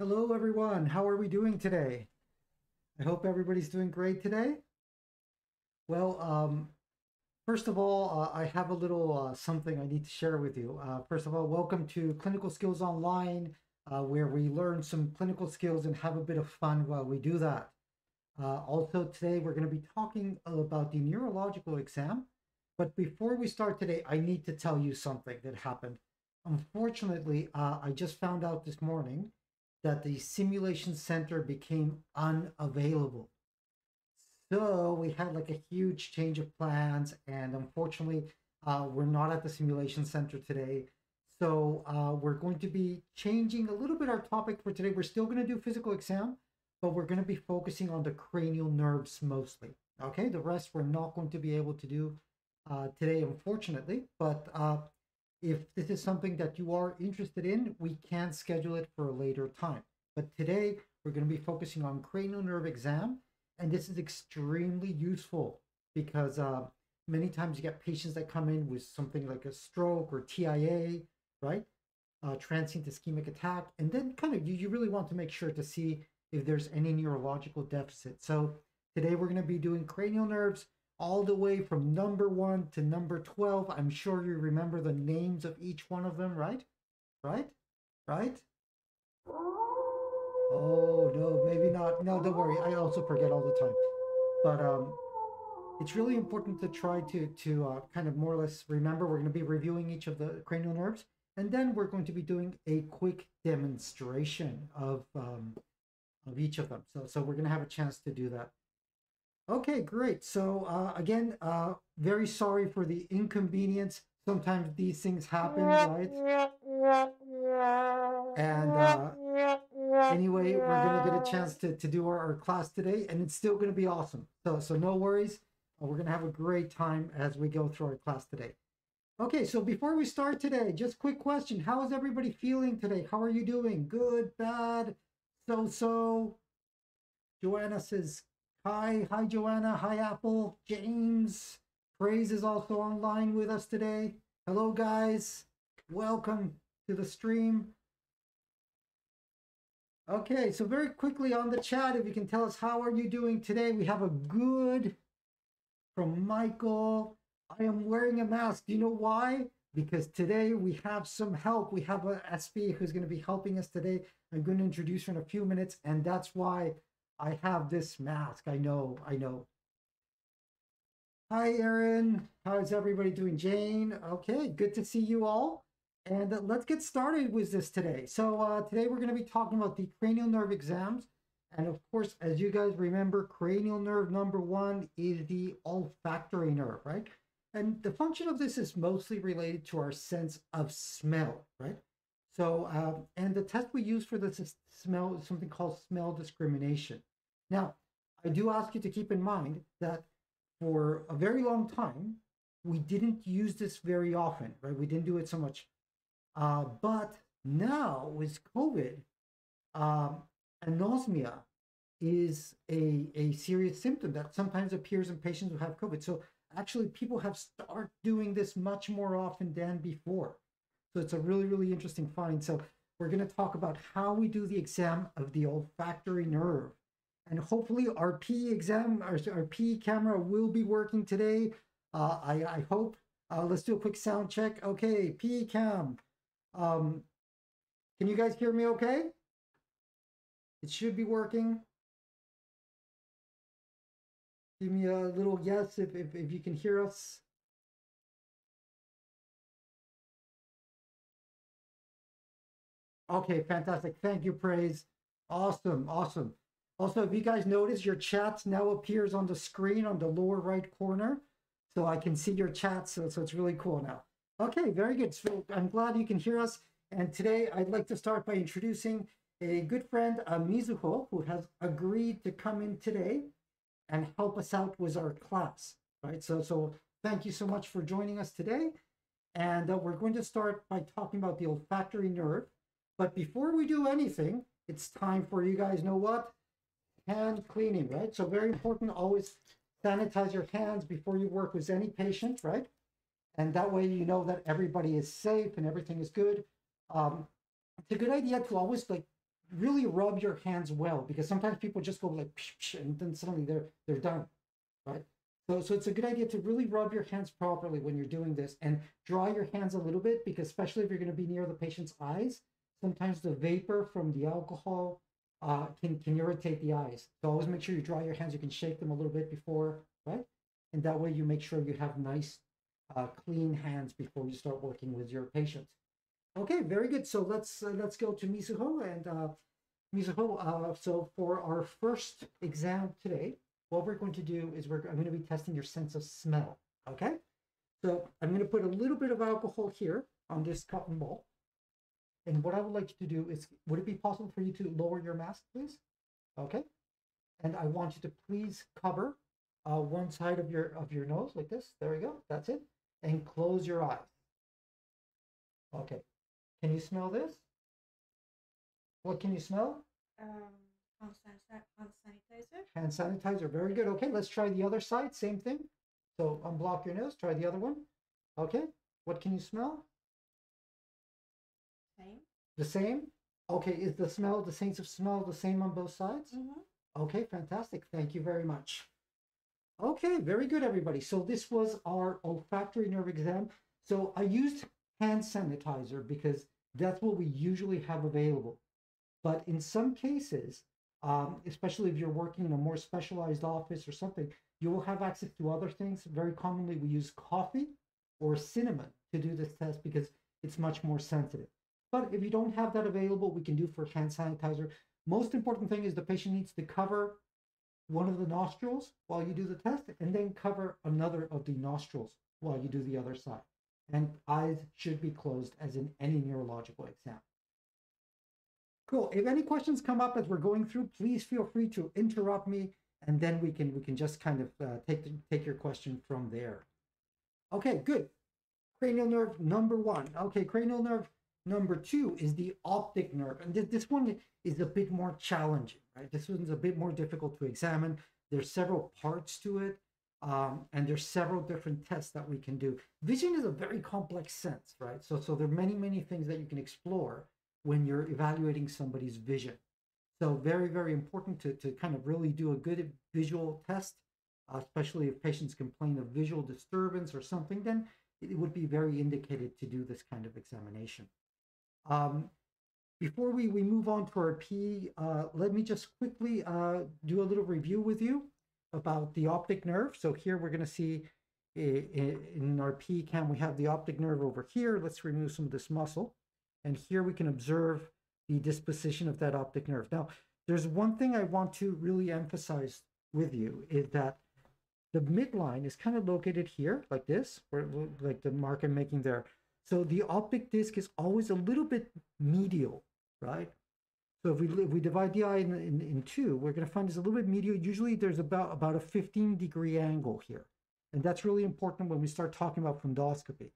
Hello, everyone. How are we doing today? I hope everybody's doing great today. Well, um, first of all, uh, I have a little uh, something I need to share with you. Uh, first of all, welcome to Clinical Skills Online, uh, where we learn some clinical skills and have a bit of fun while we do that. Uh, also, today we're going to be talking about the neurological exam. But before we start today, I need to tell you something that happened. Unfortunately, uh, I just found out this morning that the simulation center became unavailable. So we had like a huge change of plans, and unfortunately, uh, we're not at the simulation center today. So uh, we're going to be changing a little bit our topic for today. We're still going to do physical exam, but we're going to be focusing on the cranial nerves mostly. Okay, the rest we're not going to be able to do uh, today, unfortunately. But uh, if this is something that you are interested in, we can schedule it for a later time. But today, we're going to be focusing on cranial nerve exam. And this is extremely useful because uh, many times you get patients that come in with something like a stroke or TIA, right? Uh, transient ischemic attack. And then kind of you, you really want to make sure to see if there's any neurological deficit. So today we're going to be doing cranial nerves all the way from number one to number 12. I'm sure you remember the names of each one of them, right? Right? Right? Oh, no, maybe not. No, don't worry. I also forget all the time. But um, it's really important to try to, to uh, kind of more or less remember. We're going to be reviewing each of the cranial nerves. And then we're going to be doing a quick demonstration of, um, of each of them. So, so we're going to have a chance to do that. Okay, great. So uh, again, uh, very sorry for the inconvenience. Sometimes these things happen, right? And uh, anyway, we're gonna get a chance to, to do our, our class today, and it's still gonna be awesome. So so no worries. Uh, we're gonna have a great time as we go through our class today. Okay, so before we start today, just quick question: How is everybody feeling today? How are you doing? Good, bad, so so. Joanna says Hi, hi, Joanna. Hi, Apple. James. Praise is also online with us today. Hello, guys. Welcome to the stream. Okay, so very quickly on the chat, if you can tell us how are you doing today? We have a good from Michael. I am wearing a mask. Do you know why? Because today we have some help. We have a SP who's going to be helping us today. I'm going to introduce her in a few minutes, and that's why I have this mask. I know, I know. Hi, Erin. How's everybody doing? Jane. Okay, good to see you all. And let's get started with this today. So uh, today we're going to be talking about the cranial nerve exams. And of course, as you guys remember, cranial nerve number one is the olfactory nerve, right? And the function of this is mostly related to our sense of smell, right? So, um, and the test we use for this is smell is something called smell discrimination. Now, I do ask you to keep in mind that for a very long time, we didn't use this very often, right? We didn't do it so much. Uh, but now with COVID, um, anosmia is a, a serious symptom that sometimes appears in patients who have COVID. So actually people have started doing this much more often than before. So it's a really, really interesting find. So we're going to talk about how we do the exam of the olfactory nerve. And hopefully our PE exam, our, our PE camera will be working today. Uh, I, I hope. Uh, let's do a quick sound check. Okay, PE cam. Um, can you guys hear me okay? It should be working. Give me a little yes if, if, if you can hear us. Okay, fantastic. Thank you, Praise. Awesome, awesome. Also, if you guys notice, your chats now appears on the screen on the lower right corner. So I can see your chats, so, so it's really cool now. Okay, very good. So I'm glad you can hear us. And today I'd like to start by introducing a good friend, uh, Mizuho, who has agreed to come in today and help us out with our class, right? So, so thank you so much for joining us today. And uh, we're going to start by talking about the olfactory nerve. But before we do anything, it's time for you guys know what? Hand cleaning, right? So very important, always sanitize your hands before you work with any patient, right? And that way you know that everybody is safe and everything is good. Um, it's a good idea to always like really rub your hands well because sometimes people just go like psh, psh, and then suddenly they're they're done, right? So, so it's a good idea to really rub your hands properly when you're doing this and dry your hands a little bit because especially if you're going to be near the patient's eyes, sometimes the vapor from the alcohol uh, can, can irritate the eyes. So always make sure you dry your hands. You can shake them a little bit before, right? And that way you make sure you have nice, uh, clean hands before you start working with your patient. Okay, very good. So let's uh, let's go to Mizuho and uh, Mizuho. Uh, so for our first exam today, what we're going to do is we're I'm going to be testing your sense of smell. Okay, so I'm going to put a little bit of alcohol here on this cotton ball. And what I would like you to do is, would it be possible for you to lower your mask, please? Okay. And I want you to please cover uh, one side of your of your nose like this. There we go. That's it. And close your eyes. Okay. Can you smell this? What can you smell? Um, hand sanitizer. Hand sanitizer. Very good. Okay, let's try the other side. Same thing. So unblock your nose. Try the other one. Okay. What can you smell? The same? Okay, is the smell, the sense of smell the same on both sides? Mm-hmm. Okay, fantastic. Thank you very much. Okay, very good, everybody. So this was our olfactory nerve exam. So I used hand sanitizer because that's what we usually have available. But in some cases, um, especially if you're working in a more specialized office or something, you will have access to other things. Very commonly, we use coffee or cinnamon to do this test because it's much more sensitive. But if you don't have that available, we can do for hand sanitizer. Most important thing is the patient needs to cover one of the nostrils while you do the test and then cover another of the nostrils while you do the other side. And eyes should be closed as in any neurological exam. Cool. If any questions come up as we're going through, please feel free to interrupt me and then we can we can just kind of uh, take take your question from there. Okay, good. Cranial nerve number one. Okay, cranial nerve number two is the optic nerve, and th this one is a bit more challenging, right? This one's a bit more difficult to examine. There's several parts to it, um, and there's several different tests that we can do. Vision is a very complex sense, right? So, so there are many, many things that you can explore when you're evaluating somebody's vision. So very, very important to, to kind of really do a good visual test, uh, especially if patients complain of visual disturbance or something, then it would be very indicated to do this kind of examination. Um, before we, we move on to our P, uh, let me just quickly uh, do a little review with you about the optic nerve. So here we're going to see in our P cam, we have the optic nerve over here. Let's remove some of this muscle. And here we can observe the disposition of that optic nerve. Now, there's one thing I want to really emphasize with you is that the midline is kind of located here like this, or like the mark I'm making there. So the optic disc is always a little bit medial, right? So if we, if we divide the eye in, in, in two, we're going to find it's a little bit medial. Usually there's about, about a 15 degree angle here. And that's really important when we start talking about fundoscopy.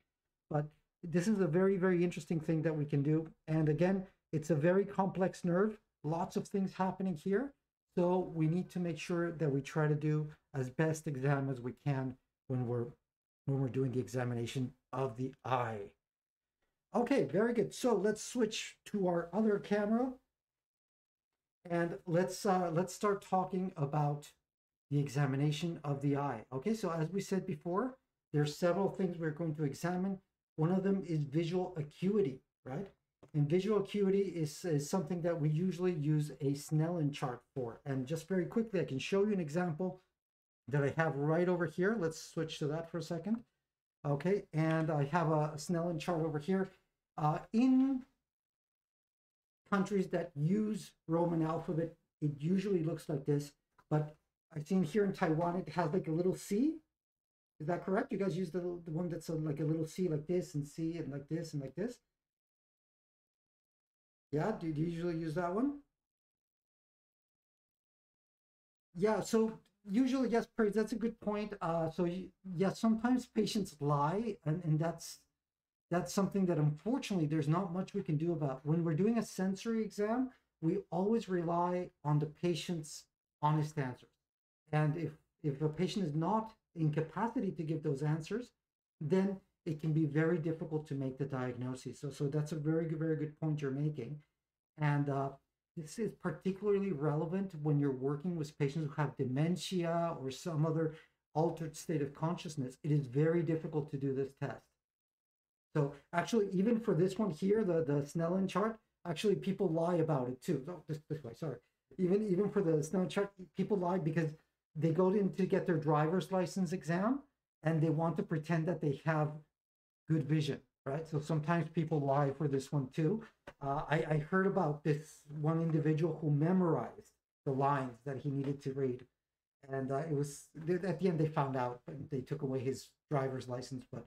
But this is a very, very interesting thing that we can do. And again, it's a very complex nerve, lots of things happening here. So we need to make sure that we try to do as best exam as we can when we're when we're doing the examination of the eye. Okay, very good. So let's switch to our other camera. And let's uh, let's start talking about the examination of the eye. Okay, so as we said before, there's several things we're going to examine. One of them is visual acuity, right? And visual acuity is, is something that we usually use a Snellen chart for. And just very quickly, I can show you an example that I have right over here. Let's switch to that for a second. Okay, and I have a Snellen chart over here. Uh, in countries that use Roman alphabet, it usually looks like this. But I've seen here in Taiwan, it has like a little C. Is that correct? You guys use the, the one that's a, like a little C like this and C and like this and like this? Yeah, do you usually use that one? Yeah, so usually, yes, praise, that's a good point. Uh, so yes, sometimes patients lie, and, and that's that's something that unfortunately there's not much we can do about. When we're doing a sensory exam, we always rely on the patient's honest answers. And if if a patient is not in capacity to give those answers, then it can be very difficult to make the diagnosis. So, so that's a very good, very good point you're making. And uh, this is particularly relevant when you're working with patients who have dementia or some other altered state of consciousness. It is very difficult to do this test. So actually, even for this one here, the, the Snellen chart, actually people lie about it too. Oh, this, this way, sorry. Even even for the Snellen chart, people lie because they go in to get their driver's license exam and they want to pretend that they have good vision, right? So sometimes people lie for this one too. Uh, I, I heard about this one individual who memorized the lines that he needed to read. And uh, it was at the end they found out, they took away his driver's license. But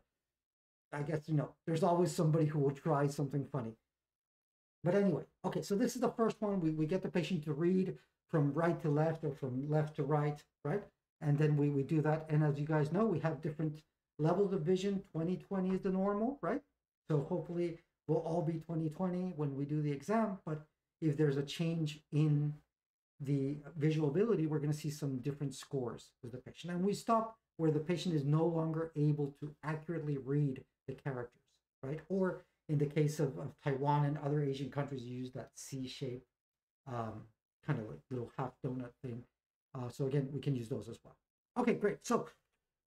I guess, you know, there's always somebody who will try something funny. But anyway, okay, so this is the first one. We, we get the patient to read from right to left or from left to right, right? And then we, we do that. And as you guys know, we have different levels of vision. 20/20 is the normal, right? So hopefully we'll all be 20/20 when we do the exam. But if there's a change in the visual ability, we're going to see some different scores with the patient. And we stop where the patient is no longer able to accurately read the characters, right? Or in the case of, of Taiwan and other Asian countries, you use that C shape, um, kind of like little half donut thing. Uh, so again, we can use those as well. Okay, great. So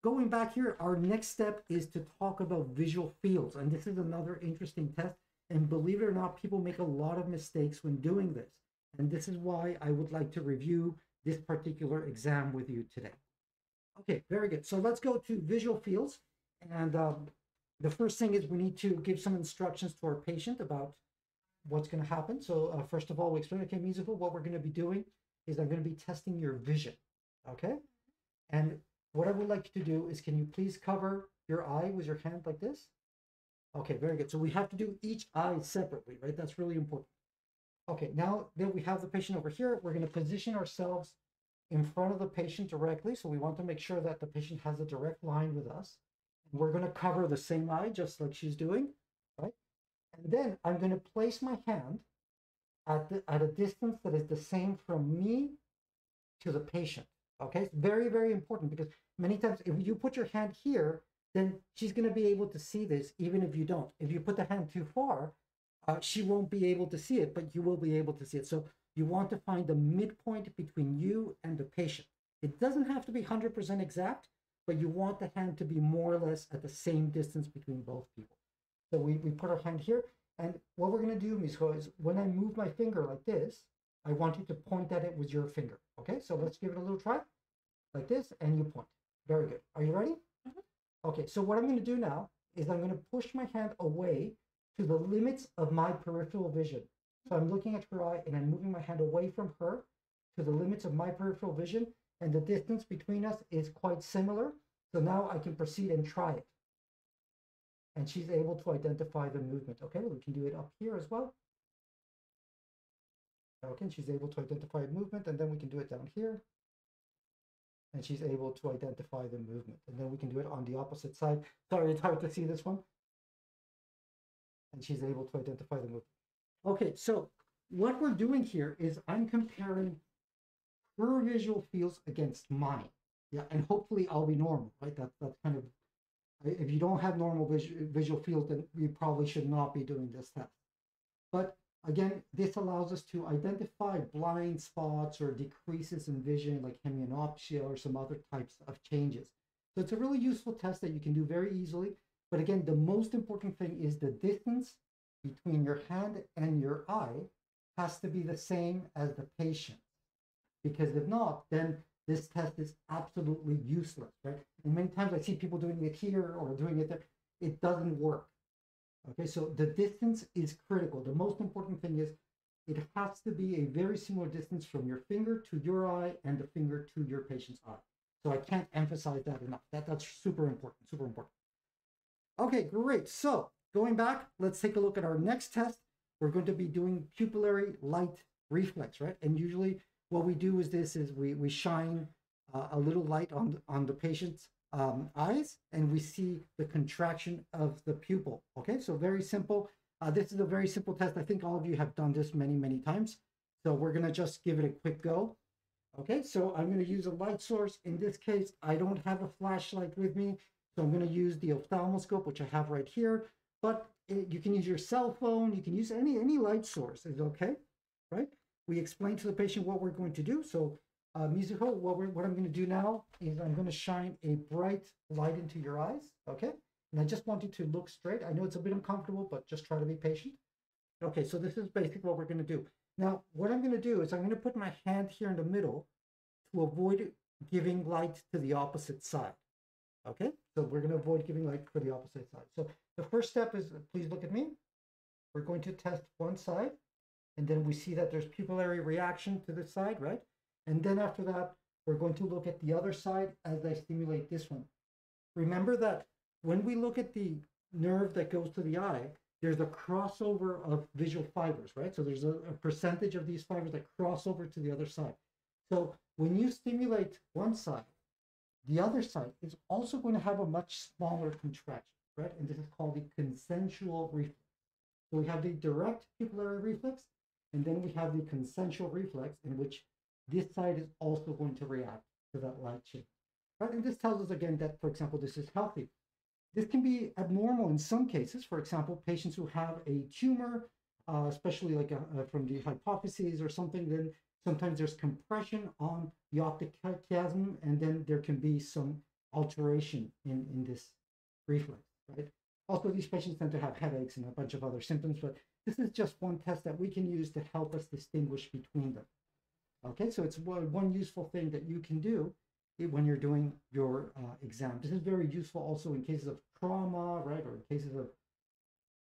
going back here, our next step is to talk about visual fields. And this is another interesting test. And believe it or not, people make a lot of mistakes when doing this. And this is why I would like to review this particular exam with you today. Okay, very good. So let's go to visual fields. And um, the first thing is we need to give some instructions to our patient about what's going to happen. So uh, first of all, we explain, okay, Mizuho, what we're going to be doing is I'm going to be testing your vision, okay? And what I would like you to do is can you please cover your eye with your hand like this? Okay, very good. So we have to do each eye separately, right? That's really important. Okay, now that we have the patient over here, we're going to position ourselves in front of the patient directly. So we want to make sure that the patient has a direct line with us. We're going to cover the same eye just like she's doing, right? And then I'm going to place my hand at, the, at a distance that is the same from me to the patient. Okay, it's very, very important because many times if you put your hand here, then she's going to be able to see this even if you don't. If you put the hand too far, uh, she won't be able to see it, but you will be able to see it. So you want to find the midpoint between you and the patient. It doesn't have to be 100% exact, but you want the hand to be more or less at the same distance between both people. So we, we put our hand here. And what we're going to do, Mizuho, is when I move my finger like this, I want you to point at it with your finger. Okay, so let's give it a little try. Like this, and you point. Very good. Are you ready? Mm-hmm. Okay, so what I'm going to do now is I'm going to push my hand away to the limits of my peripheral vision. So I'm looking at her eye and I'm moving my hand away from her to the limits of my peripheral vision and the distance between us is quite similar. So now I can proceed and try it. And she's able to identify the movement. Okay, we can do it up here as well. Okay, she's able to identify movement and then we can do it down here. And she's able to identify the movement. And then we can do it on the opposite side. Sorry, it's hard to see this one. And she's able to identify the movement. Okay, so what we're doing here is I'm comparing her visual fields against mine. Yeah, and hopefully I'll be normal, right? That, that's kind of, if you don't have normal visual, visual fields, then you probably should not be doing this test. But again, this allows us to identify blind spots or decreases in vision like hemianopsia or some other types of changes. So it's a really useful test that you can do very easily. But again, the most important thing is the distance between your hand and your eye has to be the same as the patient because if not, then this test is absolutely useless, right? And many times I see people doing it here or doing it there. It doesn't work. Okay, so the distance is critical. The most important thing is it has to be a very similar distance from your finger to your eye and the finger to your patient's eye. So I can't emphasize that enough. That, that's super important, super important. Okay, great. So going back, let's take a look at our next test. We're going to be doing pupillary light reflex, right? And usually what we do is this is we, we shine uh, a little light on, on the patient's um, eyes and we see the contraction of the pupil. Okay, so very simple. Uh, this is a very simple test. I think all of you have done this many, many times. So we're going to just give it a quick go. Okay, so I'm going to use a light source. In this case, I don't have a flashlight with me. So I'm going to use the ophthalmoscope, which I have right here. But it, you can use your cell phone. You can use any, any light source is okay, right? we explain to the patient what we're going to do. So, uh, Mizuho, what, what I'm going to do now is I'm going to shine a bright light into your eyes, okay? And I just want you to look straight. I know it's a bit uncomfortable, but just try to be patient. Okay, so this is basically what we're going to do. Now, what I'm going to do is I'm going to put my hand here in the middle to avoid giving light to the opposite side. Okay, so we're going to avoid giving light for the opposite side. So the first step is, please look at me. We're going to test one side, and then we see that there's pupillary reaction to this side, right? And then after that, we're going to look at the other side as I stimulate this one. Remember that when we look at the nerve that goes to the eye, there's a crossover of visual fibers, right? So there's a, a percentage of these fibers that cross over to the other side. So when you stimulate one side, the other side is also going to have a much smaller contraction, right? And this is called the consensual reflex. So we have the direct pupillary reflex, and then we have the consensual reflex in which this side is also going to react to that light change. Right? And this tells us again that, for example, this is healthy. This can be abnormal in some cases. For example, patients who have a tumor, uh, especially like a, uh, uh, from the hypophysis or something, then sometimes there's compression on the optic chiasm, and then there can be some alteration in, in this reflex, right? Also, these patients tend to have headaches and a bunch of other symptoms, but this is just one test that we can use to help us distinguish between them. Okay, so it's one, useful thing that you can do when you're doing your uh, exam. This is very useful also in cases of trauma, right, or in cases of,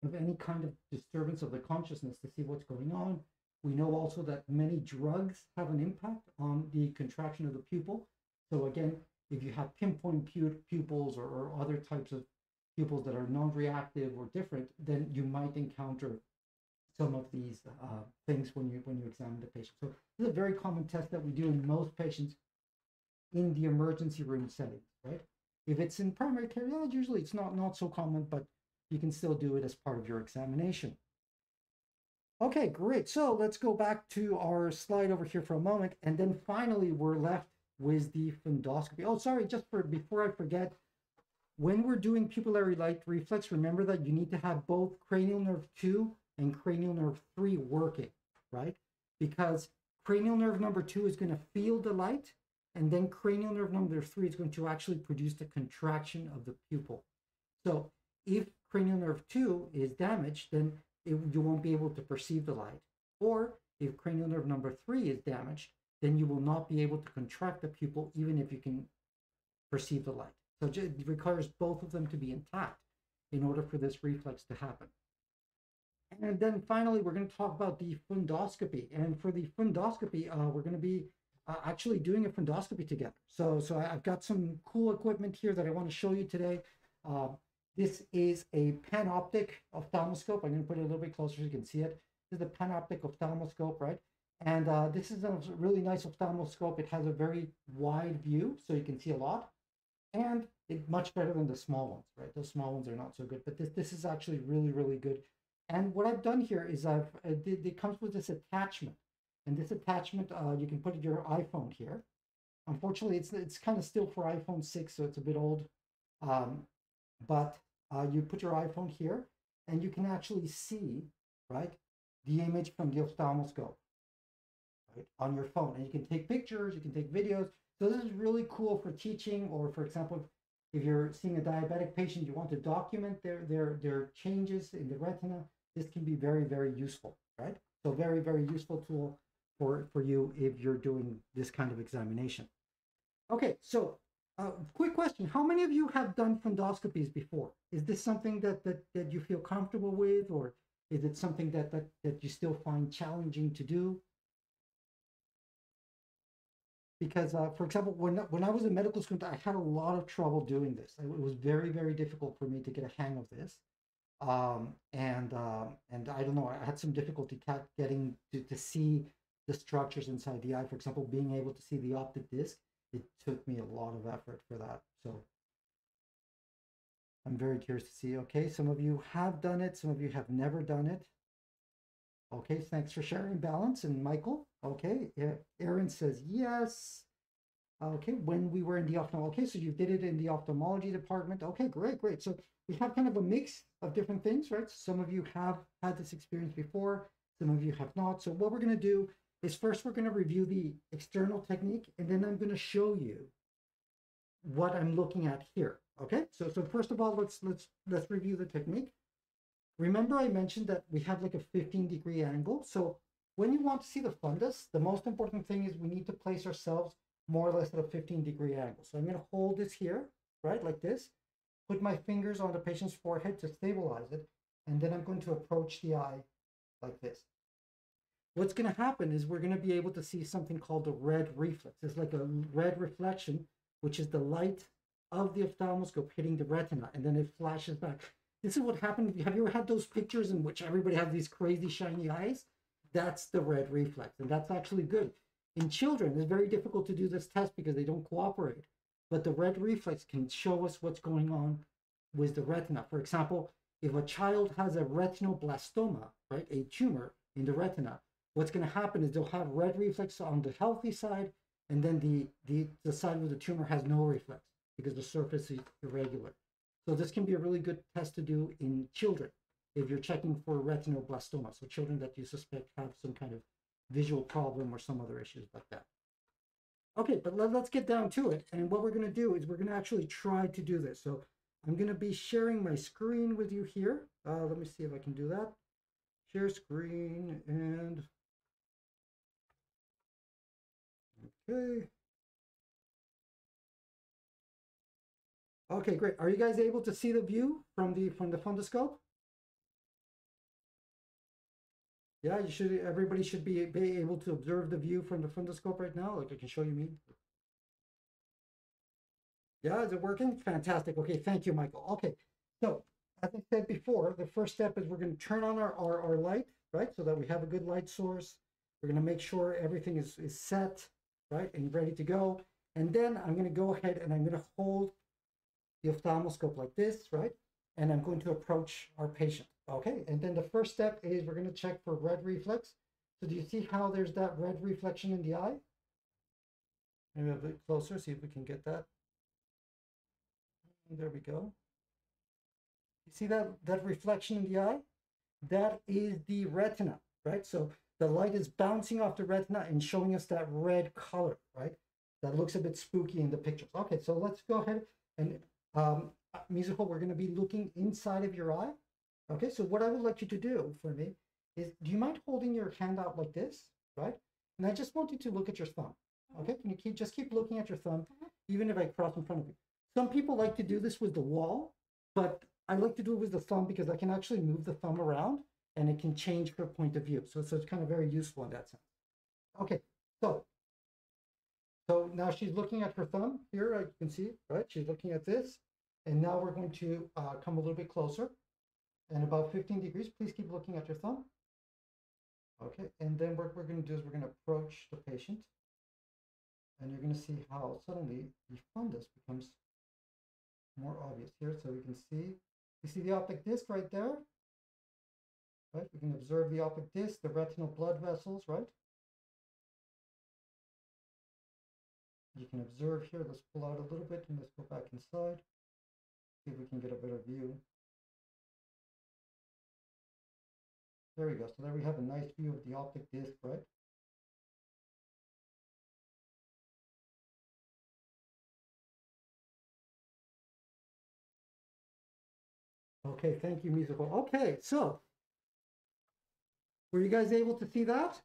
of any kind of disturbance of the consciousness to see what's going on. We know also that many drugs have an impact on the contraction of the pupil. So again, if you have pinpoint pupils or, or other types of pupils that are non-reactive or different, then you might encounter some of these uh, things when you when you examine the patient. So this is a very common test that we do in most patients in the emergency room setting, right? If it's in primary care, yeah, usually it's not not so common, but you can still do it as part of your examination. Okay, great. So let's go back to our slide over here for a moment, and then finally we're left with the fundoscopy. Oh, sorry, just for before I forget, when we're doing pupillary light reflex, remember that you need to have both cranial nerve 2 and cranial nerve 3 working, right? Because cranial nerve number 2 is going to feel the light, and then cranial nerve number 3 is going to actually produce the contraction of the pupil. So if cranial nerve 2 is damaged, then it, you won't be able to perceive the light. Or if cranial nerve number 3 is damaged, then you will not be able to contract the pupil even if you can perceive the light. So it requires both of them to be intact in order for this reflex to happen. And then finally, we're going to talk about the fundoscopy. And for the fundoscopy, uh, we're going to be uh, actually doing a fundoscopy together. So, so I've got some cool equipment here that I want to show you today. Uh, this is a panoptic ophthalmoscope. I'm going to put it a little bit closer so you can see it. This is a panoptic ophthalmoscope, right? And uh, this is a really nice ophthalmoscope. It has a very wide view, so you can see a lot and it's much better than the small ones, right? Those small ones are not so good, but this this is actually really really good. And what I've done here is I've it, it comes with this attachment, and this attachment uh, you can put your iPhone here. Unfortunately, it's it's kind of still for iPhone six, so it's a bit old. Um, but uh, you put your iPhone here, and you can actually see right the image from the ophthalmoscope right on your phone, and you can take pictures, you can take videos. So this is really cool for teaching, or for example, if you're seeing a diabetic patient, you want to document their their their changes in the retina. This can be very very useful, right? So very very useful tool for for you if you're doing this kind of examination. Okay, so uh, quick question: How many of you have done fundoscopies before? Is this something that that that you feel comfortable with, or is it something that that that you still find challenging to do? because uh, for example when when i was in medical school i had a lot of trouble doing this it was very very difficult for me to get a hang of this um, and uh, and i don't know i had some difficulty getting to, to see the structures inside the eye for example being able to see the optic disc it took me a lot of effort for that so i'm very curious to see okay some of you have done it some of you have never done it Okay, thanks for sharing balance. And Michael, okay, Aaron says yes. Okay, when we were in the ophthalmology, okay, so you did it in the ophthalmology department. Okay, great, great. So we have kind of a mix of different things, right? Some of you have had this experience before, some of you have not. So what we're going to do is first we're going to review the external technique, and then I'm going to show you what I'm looking at here. Okay, so so first of all, let's let's let's review the technique. Remember I mentioned that we have like a 15 degree angle. So when you want to see the fundus, the most important thing is we need to place ourselves more or less at a 15 degree angle. So I'm going to hold this here, right, like this, put my fingers on the patient's forehead to stabilize it, and then I'm going to approach the eye like this. What's going to happen is we're going to be able to see something called the red reflex. It's like a red reflection, which is the light of the ophthalmoscope hitting the retina, and then it flashes back. This is what happened. Have you ever had those pictures in which everybody has these crazy shiny eyes? That's the red reflex, and that's actually good. In children, it's very difficult to do this test because they don't cooperate. But the red reflex can show us what's going on with the retina. For example, if a child has a retinoblastoma, right, a tumor in the retina, what's going to happen is they'll have red reflex on the healthy side, and then the, the, the side where the tumor has no reflex because the surface is irregular. So this can be a really good test to do in children if you're checking for retinoblastoma, so children that you suspect have some kind of visual problem or some other issues like that. Okay, but let, us get down to it. And what we're going to do is we're going to actually try to do this. So I'm going to be sharing my screen with you here. Uh, let me see if I can do that. Share screen and... Okay. Okay, great. Are you guys able to see the view from the from the fundoscope? Yeah, you should. Everybody should be, be able to observe the view from the fundoscope right now. Like I can show you me. Yeah, is it working? Fantastic. Okay, thank you, Michael. Okay, so as I said before, the first step is we're going to turn on our, our, our light, right? So that we have a good light source. We're going to make sure everything is, is set, right? And ready to go. And then I'm going to go ahead and I'm going to hold the ophthalmoscope like this, right? And I'm going to approach our patient. Okay, and then the first step is we're going to check for red reflex. So do you see how there's that red reflection in the eye? Maybe a bit closer, see if we can get that. There we go. You see that, that reflection in the eye? That is the retina, right? So the light is bouncing off the retina and showing us that red color, right? That looks a bit spooky in the pictures. Okay, so let's go ahead and um, Mizuho, we're going to be looking inside of your eye. Okay, so what I would like you to do for me is, do you mind holding your hand out like this, right? And I just want you to look at your thumb. Okay, mm-hmm. can you keep just keep looking at your thumb, mm-hmm. even if I cross in front of you. Some people like to do mm-hmm. this with the wall, but I like to do it with the thumb because I can actually move the thumb around and it can change her point of view. So, so it's kind of very useful in that sense. Okay, so so now she's looking at her thumb here, You can see, right? She's looking at this. And now we're going to uh, come a little bit closer and about 15 degrees. Please keep looking at your thumb. Okay, and then what we're going to do is we're going to approach the patient and you're going to see how suddenly the fundus becomes more obvious here. So we can see, you see the optic disc right there? Right, we can observe the optic disc, the retinal blood vessels, right? You can observe here, let's pull out a little bit and let's go back inside. See if we can get a better view. There we go. So there we have a nice view of the optic disc, right? Okay, thank you, Mizuho. Okay, so were you guys able to see that?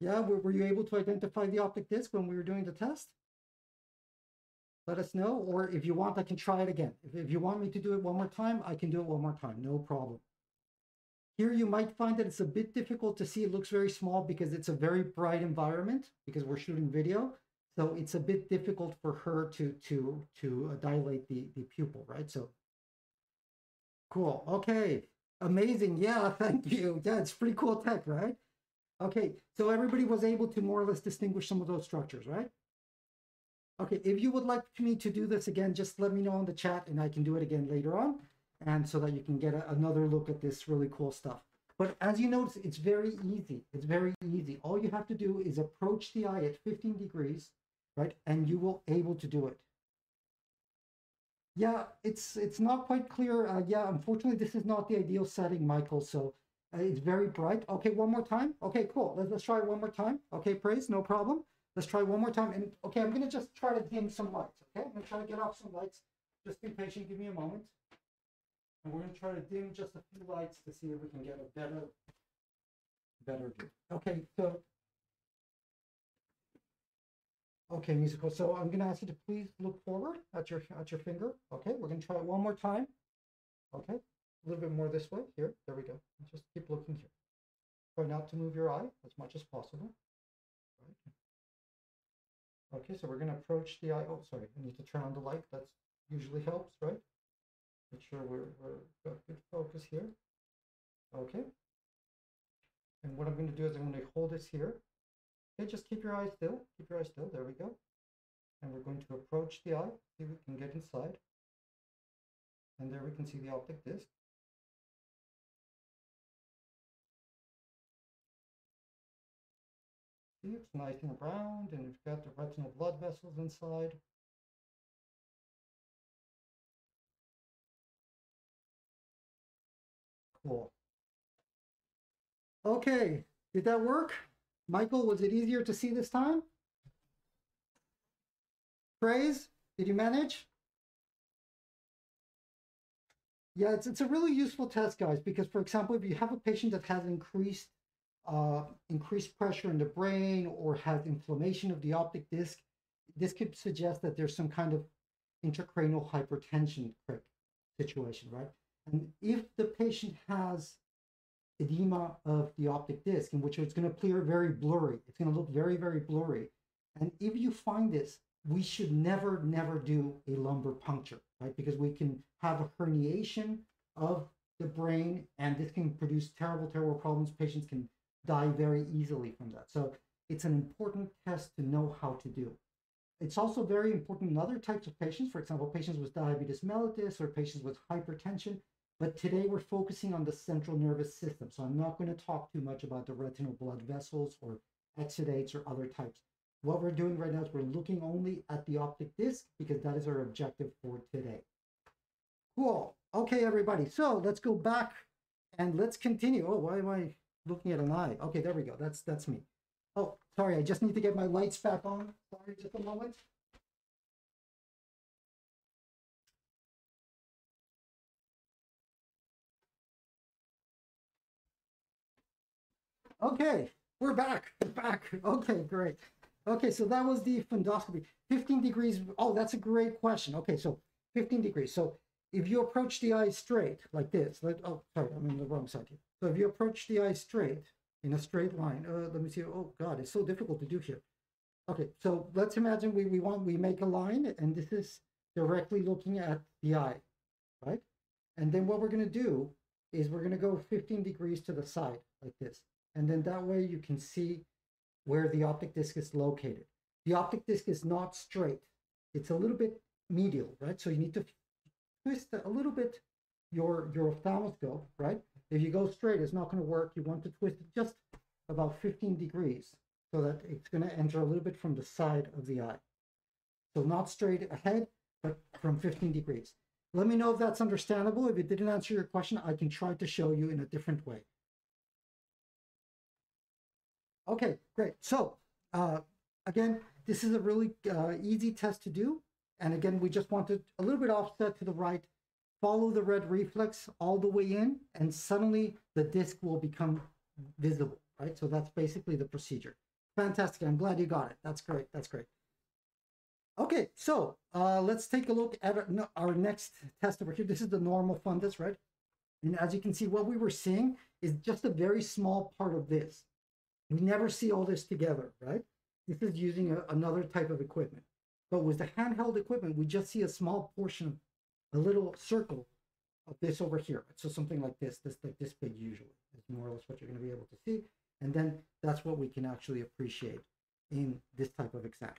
Yeah, were, were you able to identify the optic disc when we were doing the test? Let us know, or if you want, I can try it again. If, if you want me to do it one more time, I can do it one more time, no problem. Here you might find that it's a bit difficult to see. It looks very small because it's a very bright environment because we're shooting video. So it's a bit difficult for her to to to uh, dilate the the pupil, right? So cool. Okay, amazing. Yeah, thank you. Yeah, it's pretty cool tech, right? Okay, so everybody was able to more or less distinguish some of those structures, right? Okay, if you would like me to do this again, just let me know in the chat and I can do it again later on. And so that you can get a, another look at this really cool stuff. But as you notice, it's very easy. It's very easy. All you have to do is approach the eye at 15 degrees, right? And you will able to do it. Yeah, it's it's not quite clear. Uh, yeah, unfortunately, this is not the ideal setting, Michael. So Uh, it's very bright. Okay, one more time. Okay, cool. Let's, let's try it one more time. Okay, praise, no problem. Let's try one more time. And okay, I'm gonna just try to dim some lights. Okay, I'm gonna try to get off some lights. Just be patient. Give me a moment. And we're gonna try to dim just a few lights to see if we can get a better, better view. Okay, so. Okay, Mizuho. So I'm gonna ask you to please look forward at your at your finger. Okay, we're gonna try it one more time. Okay, a little bit more this way. Here, there we go. Just keep looking here. Try not to move your eye as much as possible. Right. Okay, so we're gonna approach the eye. Oh, sorry, I need to turn on the light. That's usually helps, right? Make sure we're, we're got good focus here. Okay. And what I'm going to do is I'm going to hold this here. Okay, just keep your eyes still. Keep your eyes still. There we go. And we're going to approach the eye. See if we can get inside. And there we can see the optic disc. It's nice and round, and it's got the retinal blood vessels inside. Cool. Okay, did that work? Michael, was it easier to see this time? Praise, did you manage? Yeah, it's, it's a really useful test, guys, because for example, if you have a patient that has increased uh, increased pressure in the brain or has inflammation of the optic disc, this could suggest that there's some kind of intracranial hypertension situation, right? And if the patient has edema of the optic disc, in which it's going to appear very blurry, it's going to look very, very blurry. And if you find this, we should never, never do a lumbar puncture, right? Because we can have a herniation of the brain, and this can produce terrible, terrible problems. Patients can die very easily from that. So it's an important test to know how to do. It's also very important in other types of patients, for example, patients with diabetes mellitus or patients with hypertension. But today we're focusing on the central nervous system. So I'm not going to talk too much about the retinal blood vessels or exudates or other types. What we're doing right now is we're looking only at the optic disc because that is our objective for today. Cool. Okay, everybody. So let's go back and let's continue. Oh, why am I looking at an eye? Okay, there we go. That's that's me. Oh, sorry. I just need to get my lights back on. Sorry, just a moment. Okay, we're back. We're back. Okay, great. Okay, so that was the fundoscopy. 15 degrees. Oh, that's a great question. Okay, so 15 degrees. So if you approach the eye straight like this, let, oh, sorry, I'm in the wrong side here. So if you approach the eye straight in a straight line, uh, let me see. Oh God, it's so difficult to do here. Okay, so let's imagine we, we want, we make a line and this is directly looking at the eye, right? And then what we're gonna do is we're gonna go 15 degrees to the side like this. And then that way you can see where the optic disc is located. The optic disc is not straight. It's a little bit medial, right? So you need to twist a little bit your, your ophthalmoscope, right? If you go straight, it's not going to work. You want to twist it just about 15 degrees so that it's going to enter a little bit from the side of the eye. So not straight ahead, but from 15 degrees. Let me know if that's understandable. If it didn't answer your question, I can try to show you in a different way. Okay, great. So uh, again, this is a really uh, easy test to do. And again, we just want wanted a little bit offset to the right, follow the red reflex all the way in, and suddenly the disc will become visible, right? So that's basically the procedure. Fantastic. I'm glad you got it. That's great. That's great. Okay, so uh, let's take a look at our, our next test over here. This is the normal fundus, right? And as you can see, what we were seeing is just a very small part of this. We never see all this together, right? This is using a, another type of equipment. But with the handheld equipment, we just see a small portion, a little circle of this over here. So something like this, this like this big usually is more or less what you're going to be able to see. And then that's what we can actually appreciate in this type of exam.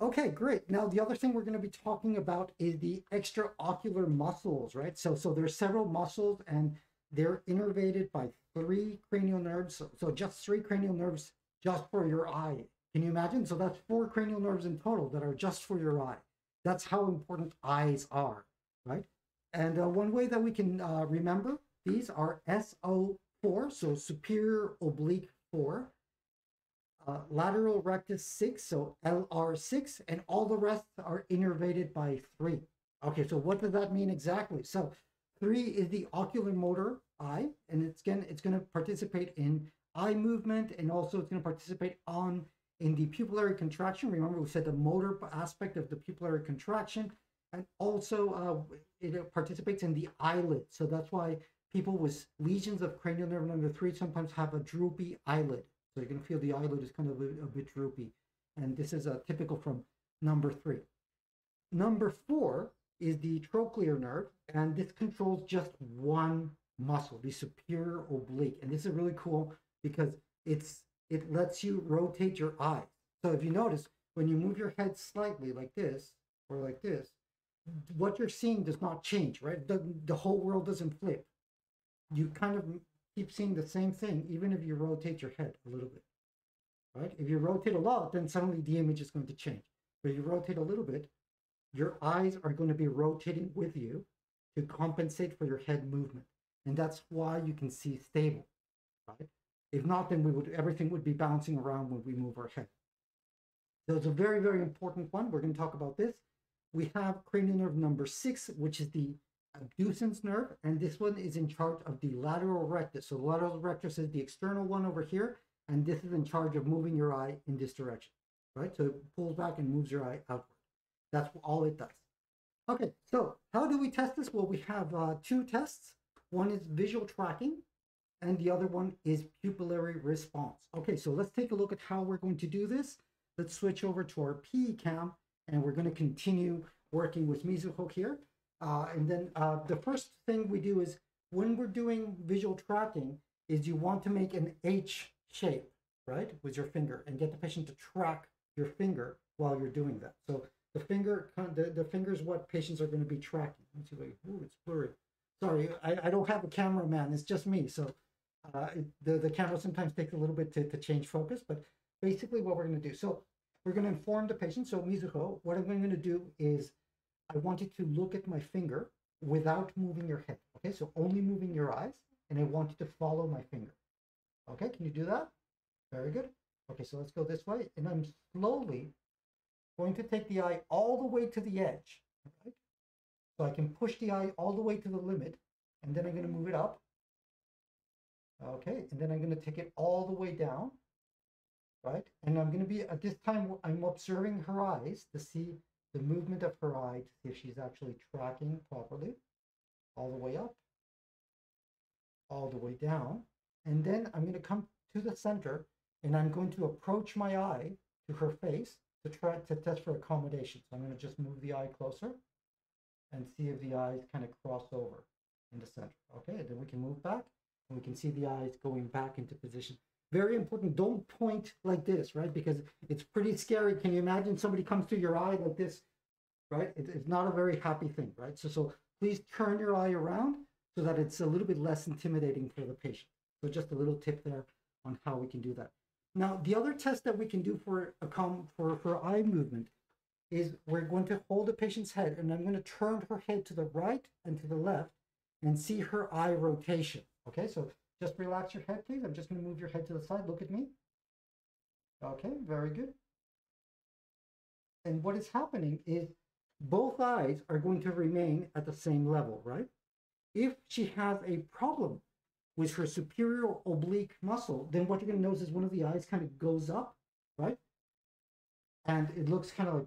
Okay, great. Now the other thing we're going to be talking about is the extraocular muscles, right? So so there's several muscles and they're innervated by three cranial nerves. So, so just three cranial nerves just for your eye. Can you imagine? So that's four cranial nerves in total that are just for your eye. That's how important eyes are, right? And uh, one way that we can uh, remember these are SO4, so superior oblique 4, uh, lateral rectus 6, so LR6, and all the rest are innervated by 3. Okay, so what does that mean exactly? So 3 is the ocular motor eye, and it's going to it's going to participate in eye movement, and also it's going to participate on in the pupillary contraction. Remember, we said the motor aspect of the pupillary contraction, and also uh, it participates in the eyelid. So that's why people with lesions of cranial nerve number three sometimes have a droopy eyelid. So you can feel the eyelid is kind of a, a bit droopy. And this is a typical from number three. Number four is the trochlear nerve, and this controls just one muscle, the superior oblique. And this is really cool because it's it lets you rotate your eyes. So if you notice, when you move your head slightly like this or like this, what you're seeing does not change, right? The, the whole world doesn't flip. You kind of keep seeing the same thing, even if you rotate your head a little bit, right? If you rotate a lot, then suddenly the image is going to change. But if you rotate a little bit, your eyes are going to be rotating with you to compensate for your head movement. And that's why you can see stable, right? If not, then we would everything would be bouncing around when we move our head. So it's a very, very important one. We're going to talk about this. We have cranial nerve number six, which is the abducens nerve, and this one is in charge of the lateral rectus. So the lateral rectus is the external one over here, and this is in charge of moving your eye in this direction, right? So it pulls back and moves your eye outward. That's all it does. Okay, so how do we test this? Well, we have uh, two tests. One is visual tracking, and the other one is pupillary response. Okay, so let's take a look at how we're going to do this. Let's switch over to our PE cam and we're going to continue working with Mizuho here. Uh, and then uh, the first thing we do is when we're doing visual tracking is you want to make an H shape, right, with your finger and get the patient to track your finger while you're doing that. So the finger, the, the finger is what patients are going to be tracking. Let's see, ooh, it's blurry. Sorry, I, I don't have a cameraman. It's just me. So uh, the, the camera sometimes takes a little bit to, to change focus, but basically what we're going to do. So we're going to inform the patient. So Mizuho, what I'm going to do is I want you to look at my finger without moving your head. Okay, so only moving your eyes, and I want you to follow my finger. Okay, can you do that? Very good. Okay, so let's go this way, and I'm slowly going to take the eye all the way to the edge. So I can push the eye all the way to the limit, and then I'm going to move it up Okay, and then I'm going to take it all the way down, right? And I'm going to be, at this time, I'm observing her eyes to see the movement of her eye to see if she's actually tracking properly, all the way up, all the way down. And then I'm going to come to the center and I'm going to approach my eye to her face to try to test for accommodation. So I'm going to just move the eye closer and see if the eyes kind of cross over in the center. Okay, then we can move back we can see the eyes going back into position. Very important. Don't point like this, right? Because it's pretty scary. Can you imagine somebody comes through your eye like this, right? It, it's not a very happy thing, right? So, so please turn your eye around so that it's a little bit less intimidating for the patient. So just a little tip there on how we can do that. Now, the other test that we can do for a com for, for eye movement is we're going to hold the patient's head and I'm going to turn her head to the right and to the left and see her eye rotation. Okay, so just relax your head, please. I'm just going to move your head to the side. Look at me. Okay, very good. And what is happening is both eyes are going to remain at the same level, right? If she has a problem with her superior oblique muscle, then what you're going to notice is one of the eyes kind of goes up, right? And it looks kind of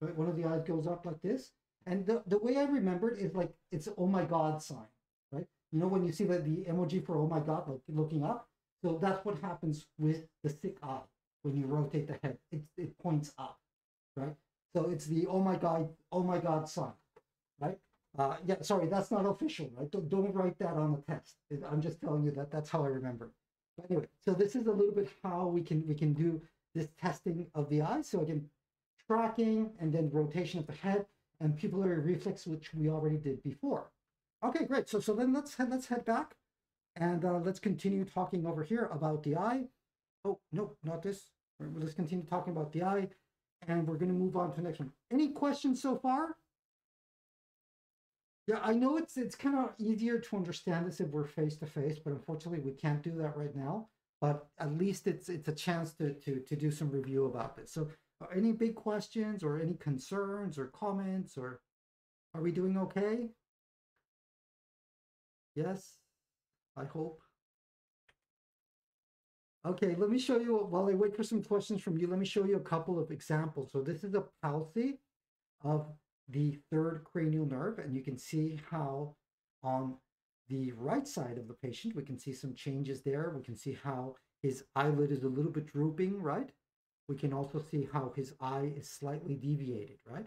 like one of the eyes goes up like this. And the, the way I remembered is like it's oh my God sign, you know, when you see the, the emoji for oh my god, like looking up. So that's what happens with the sick eye when you rotate the head. It, it points up, right? So it's the oh my god, oh my god sign, right? Uh, yeah, sorry, that's not official, right? Don't, don't write that on the test. I'm just telling you that that's how I remember. But anyway, so this is a little bit how we can we can do this testing of the eye. So again, tracking and then rotation of the head and pupillary reflex, which we already did before. Okay, great. So so then let's head let's head back, and uh, let's continue talking over here about the eye. Oh no, not this. Let's continue talking about the eye, and we're going to move on to the next one. Any questions so far? Yeah, I know it's it's kind of easier to understand this if we're face to face, but unfortunately we can't do that right now. But at least it's it's a chance to to to do some review about this. So, uh, any big questions or any concerns or comments or are we doing okay? Yes, I hope. Okay, let me show you, while I wait for some questions from you, let me show you a couple of examples. So this is a palsy of the third cranial nerve, and you can see how on the right side of the patient, we can see some changes there. We can see how his eyelid is a little bit drooping, right? We can also see how his eye is slightly deviated, right?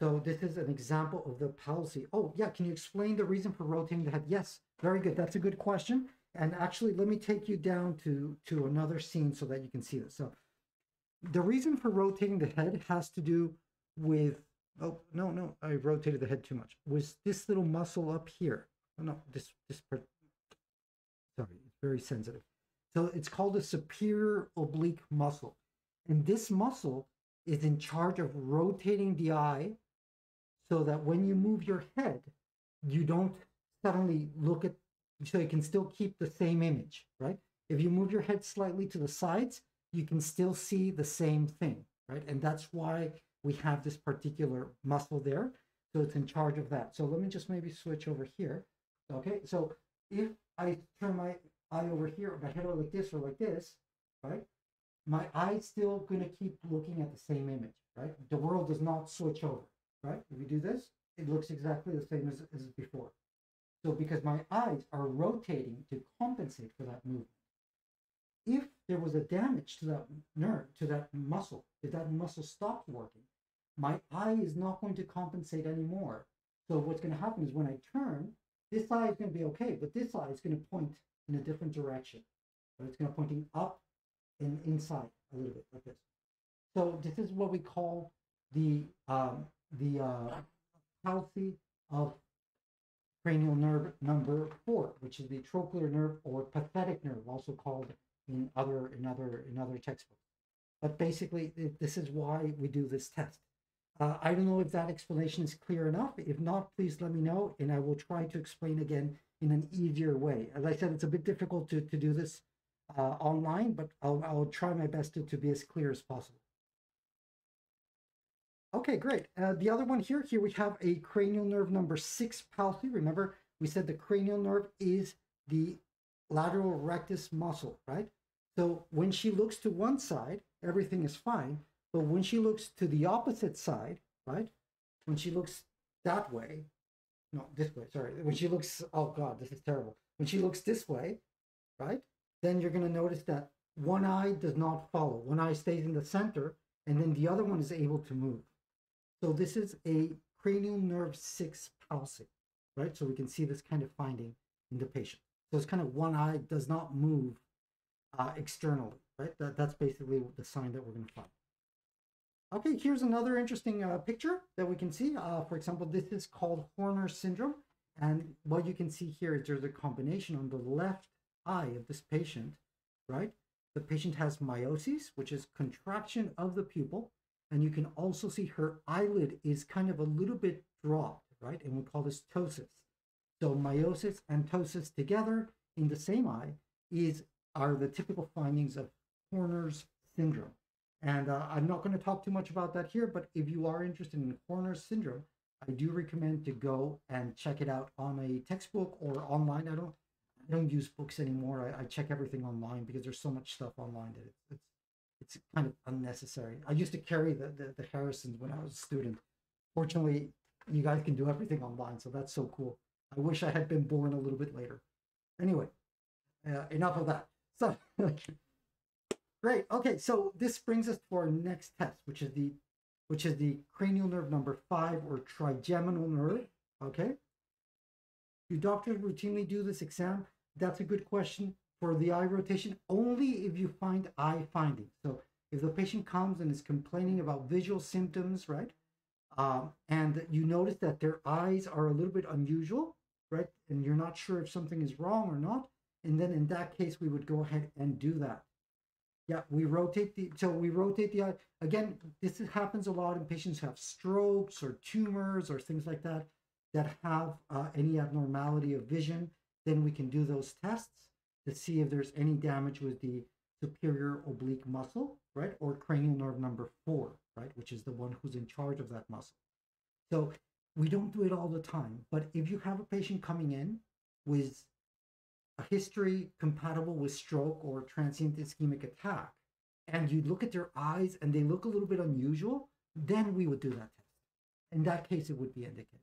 So this is an example of the palsy. Oh, yeah, can you explain the reason for rotating the head? Yes, very good. That's a good question. And actually, let me take you down to, to another scene so that you can see this. So the reason for rotating the head has to do with, oh, no, no, I rotated the head too much, was this little muscle up here. Oh, no, this, this part, sorry, it's very sensitive. So it's called the superior oblique muscle. And this muscle is in charge of rotating the eye so that when you move your head, you don't suddenly look at so you can still keep the same image, right? If you move your head slightly to the sides, you can still see the same thing, right? And that's why we have this particular muscle there. So it's in charge of that. So let me just maybe switch over here. Okay, so if I turn my eye over here, my head over like this or like this, right? My eye's still gonna keep looking at the same image, right? The world does not switch over, right? If you do this, it looks exactly the same as, as before. So because my eyes are rotating to compensate for that movement. If there was a damage to that nerve, to that muscle, if that muscle stopped working, my eye is not going to compensate anymore. So what's going to happen is when I turn, this eye is going to be okay, but this eye is going to point in a different direction. So it's going to pointing up and inside a little bit like this. So this is what we call the um, the uh, palsy of cranial nerve number four, which is the trochlear nerve or pathetic nerve, also called in other in other in other textbooks. But basically, this is why we do this test. Uh, I don't know if that explanation is clear enough. If not, please let me know, and I will try to explain again in an easier way. As I said, it's a bit difficult to, to do this uh, online, but I'll, I'll try my best to, to be as clear as possible. Okay, great. Uh, the other one here, here we have a cranial nerve number six palsy. Remember, we said the cranial nerve is the lateral rectus muscle, right? So when she looks to one side, everything is fine. But when she looks to the opposite side, right? When she looks that way, no, this way, sorry. When she looks, oh God, this is terrible. When she looks this way, right? Then you're going to notice that one eye does not follow. One eye stays in the center, and then the other one is able to move. So this is a cranial nerve 6 palsy, right? So we can see this kind of finding in the patient. So it's kind of one eye does not move uh, externally, right? That, that's basically the sign that we're going to find. Okay, here's another interesting uh, picture that we can see. Uh, for example, this is called Horner syndrome. And what you can see here is there's a combination on the left eye of this patient, right? The patient has miosis, which is contraction of the pupil, and you can also see her eyelid is kind of a little bit dropped, right? And we call this ptosis. So miosis and ptosis together in the same eye is are the typical findings of Horner's syndrome. And uh, I'm not going to talk too much about that here, but if you are interested in Horner's syndrome, I do recommend to go and check it out on a textbook or online. I don't I don't use books anymore. I, I check everything online because there's so much stuff online that it's it's kind of unnecessary. I used to carry the, the, the Harrison's when I was a student. Fortunately, you guys can do everything online, so that's so cool. I wish I had been born a little bit later. Anyway, uh, enough of that. So, great. Okay, so this brings us to our next test, which is the which is the cranial nerve number five or trigeminal nerve. Okay. Do doctors routinely do this exam? That's a good question for the eye rotation only if you find eye findings. So if the patient comes and is complaining about visual symptoms, right? Um, and you notice that their eyes are a little bit unusual, right? And you're not sure if something is wrong or not. And then in that case, we would go ahead and do that. Yeah, we rotate the, so we rotate the eye. Again, this happens a lot in patients who have strokes or tumors or things like that. that have uh, any abnormality of vision, then we can do those tests to see if there's any damage with the superior oblique muscle, right? Or cranial nerve number four, right? Which is the one who's in charge of that muscle. So we don't do it all the time, but if you have a patient coming in with a history compatible with stroke or transient ischemic attack, and you look at their eyes and they look a little bit unusual, then we would do that test. In that case, it would be indicated.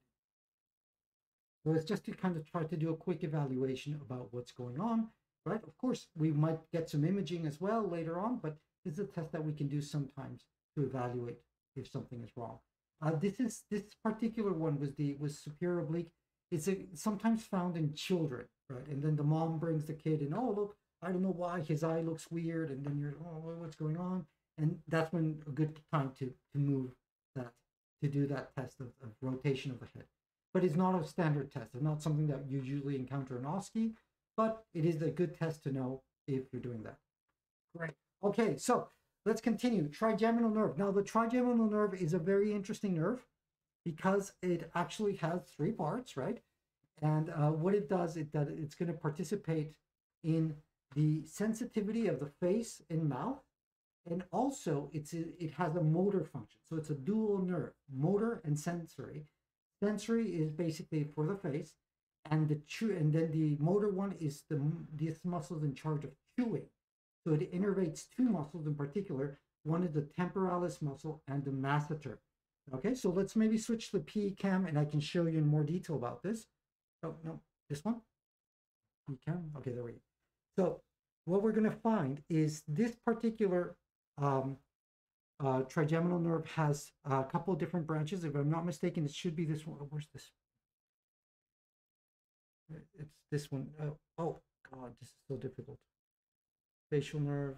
So it's just to kind of try to do a quick evaluation about what's going on, right? Of course, we might get some imaging as well later on, but this is a test that we can do sometimes to evaluate if something is wrong. Uh, this is this particular one was the was superior oblique. It's a, sometimes found in children, right? And then the mom brings the kid and oh look, I don't know why his eye looks weird, and then you're oh what's going on? And that's when a good time to to move that to do that test of, of rotation of the head. But it's not a standard test. It's not something that you usually encounter in OSCE, but it is a good test to know if you're doing that. Great. Okay, so let's continue. Trigeminal nerve. Now, the trigeminal nerve is a very interesting nerve because it actually has three parts, right? And uh, what it does, is that it's going to participate in the sensitivity of the face and mouth, and also it's a, it has a motor function. So it's a dual nerve, motor and sensory. Sensory is basically for the face, and the chew, and then the motor one is the this muscles in charge of chewing. So it innervates two muscles in particular. One is the temporalis muscle and the masseter. Okay, so let's maybe switch the P cam and I can show you in more detail about this. Oh, no, this one? P cam? Okay, there we go. So what we're going to find is this particular um, uh, trigeminal nerve has a couple of different branches. If I'm not mistaken, it should be this one. Where's this? It's this one. Oh, oh God, this is so difficult facial nerve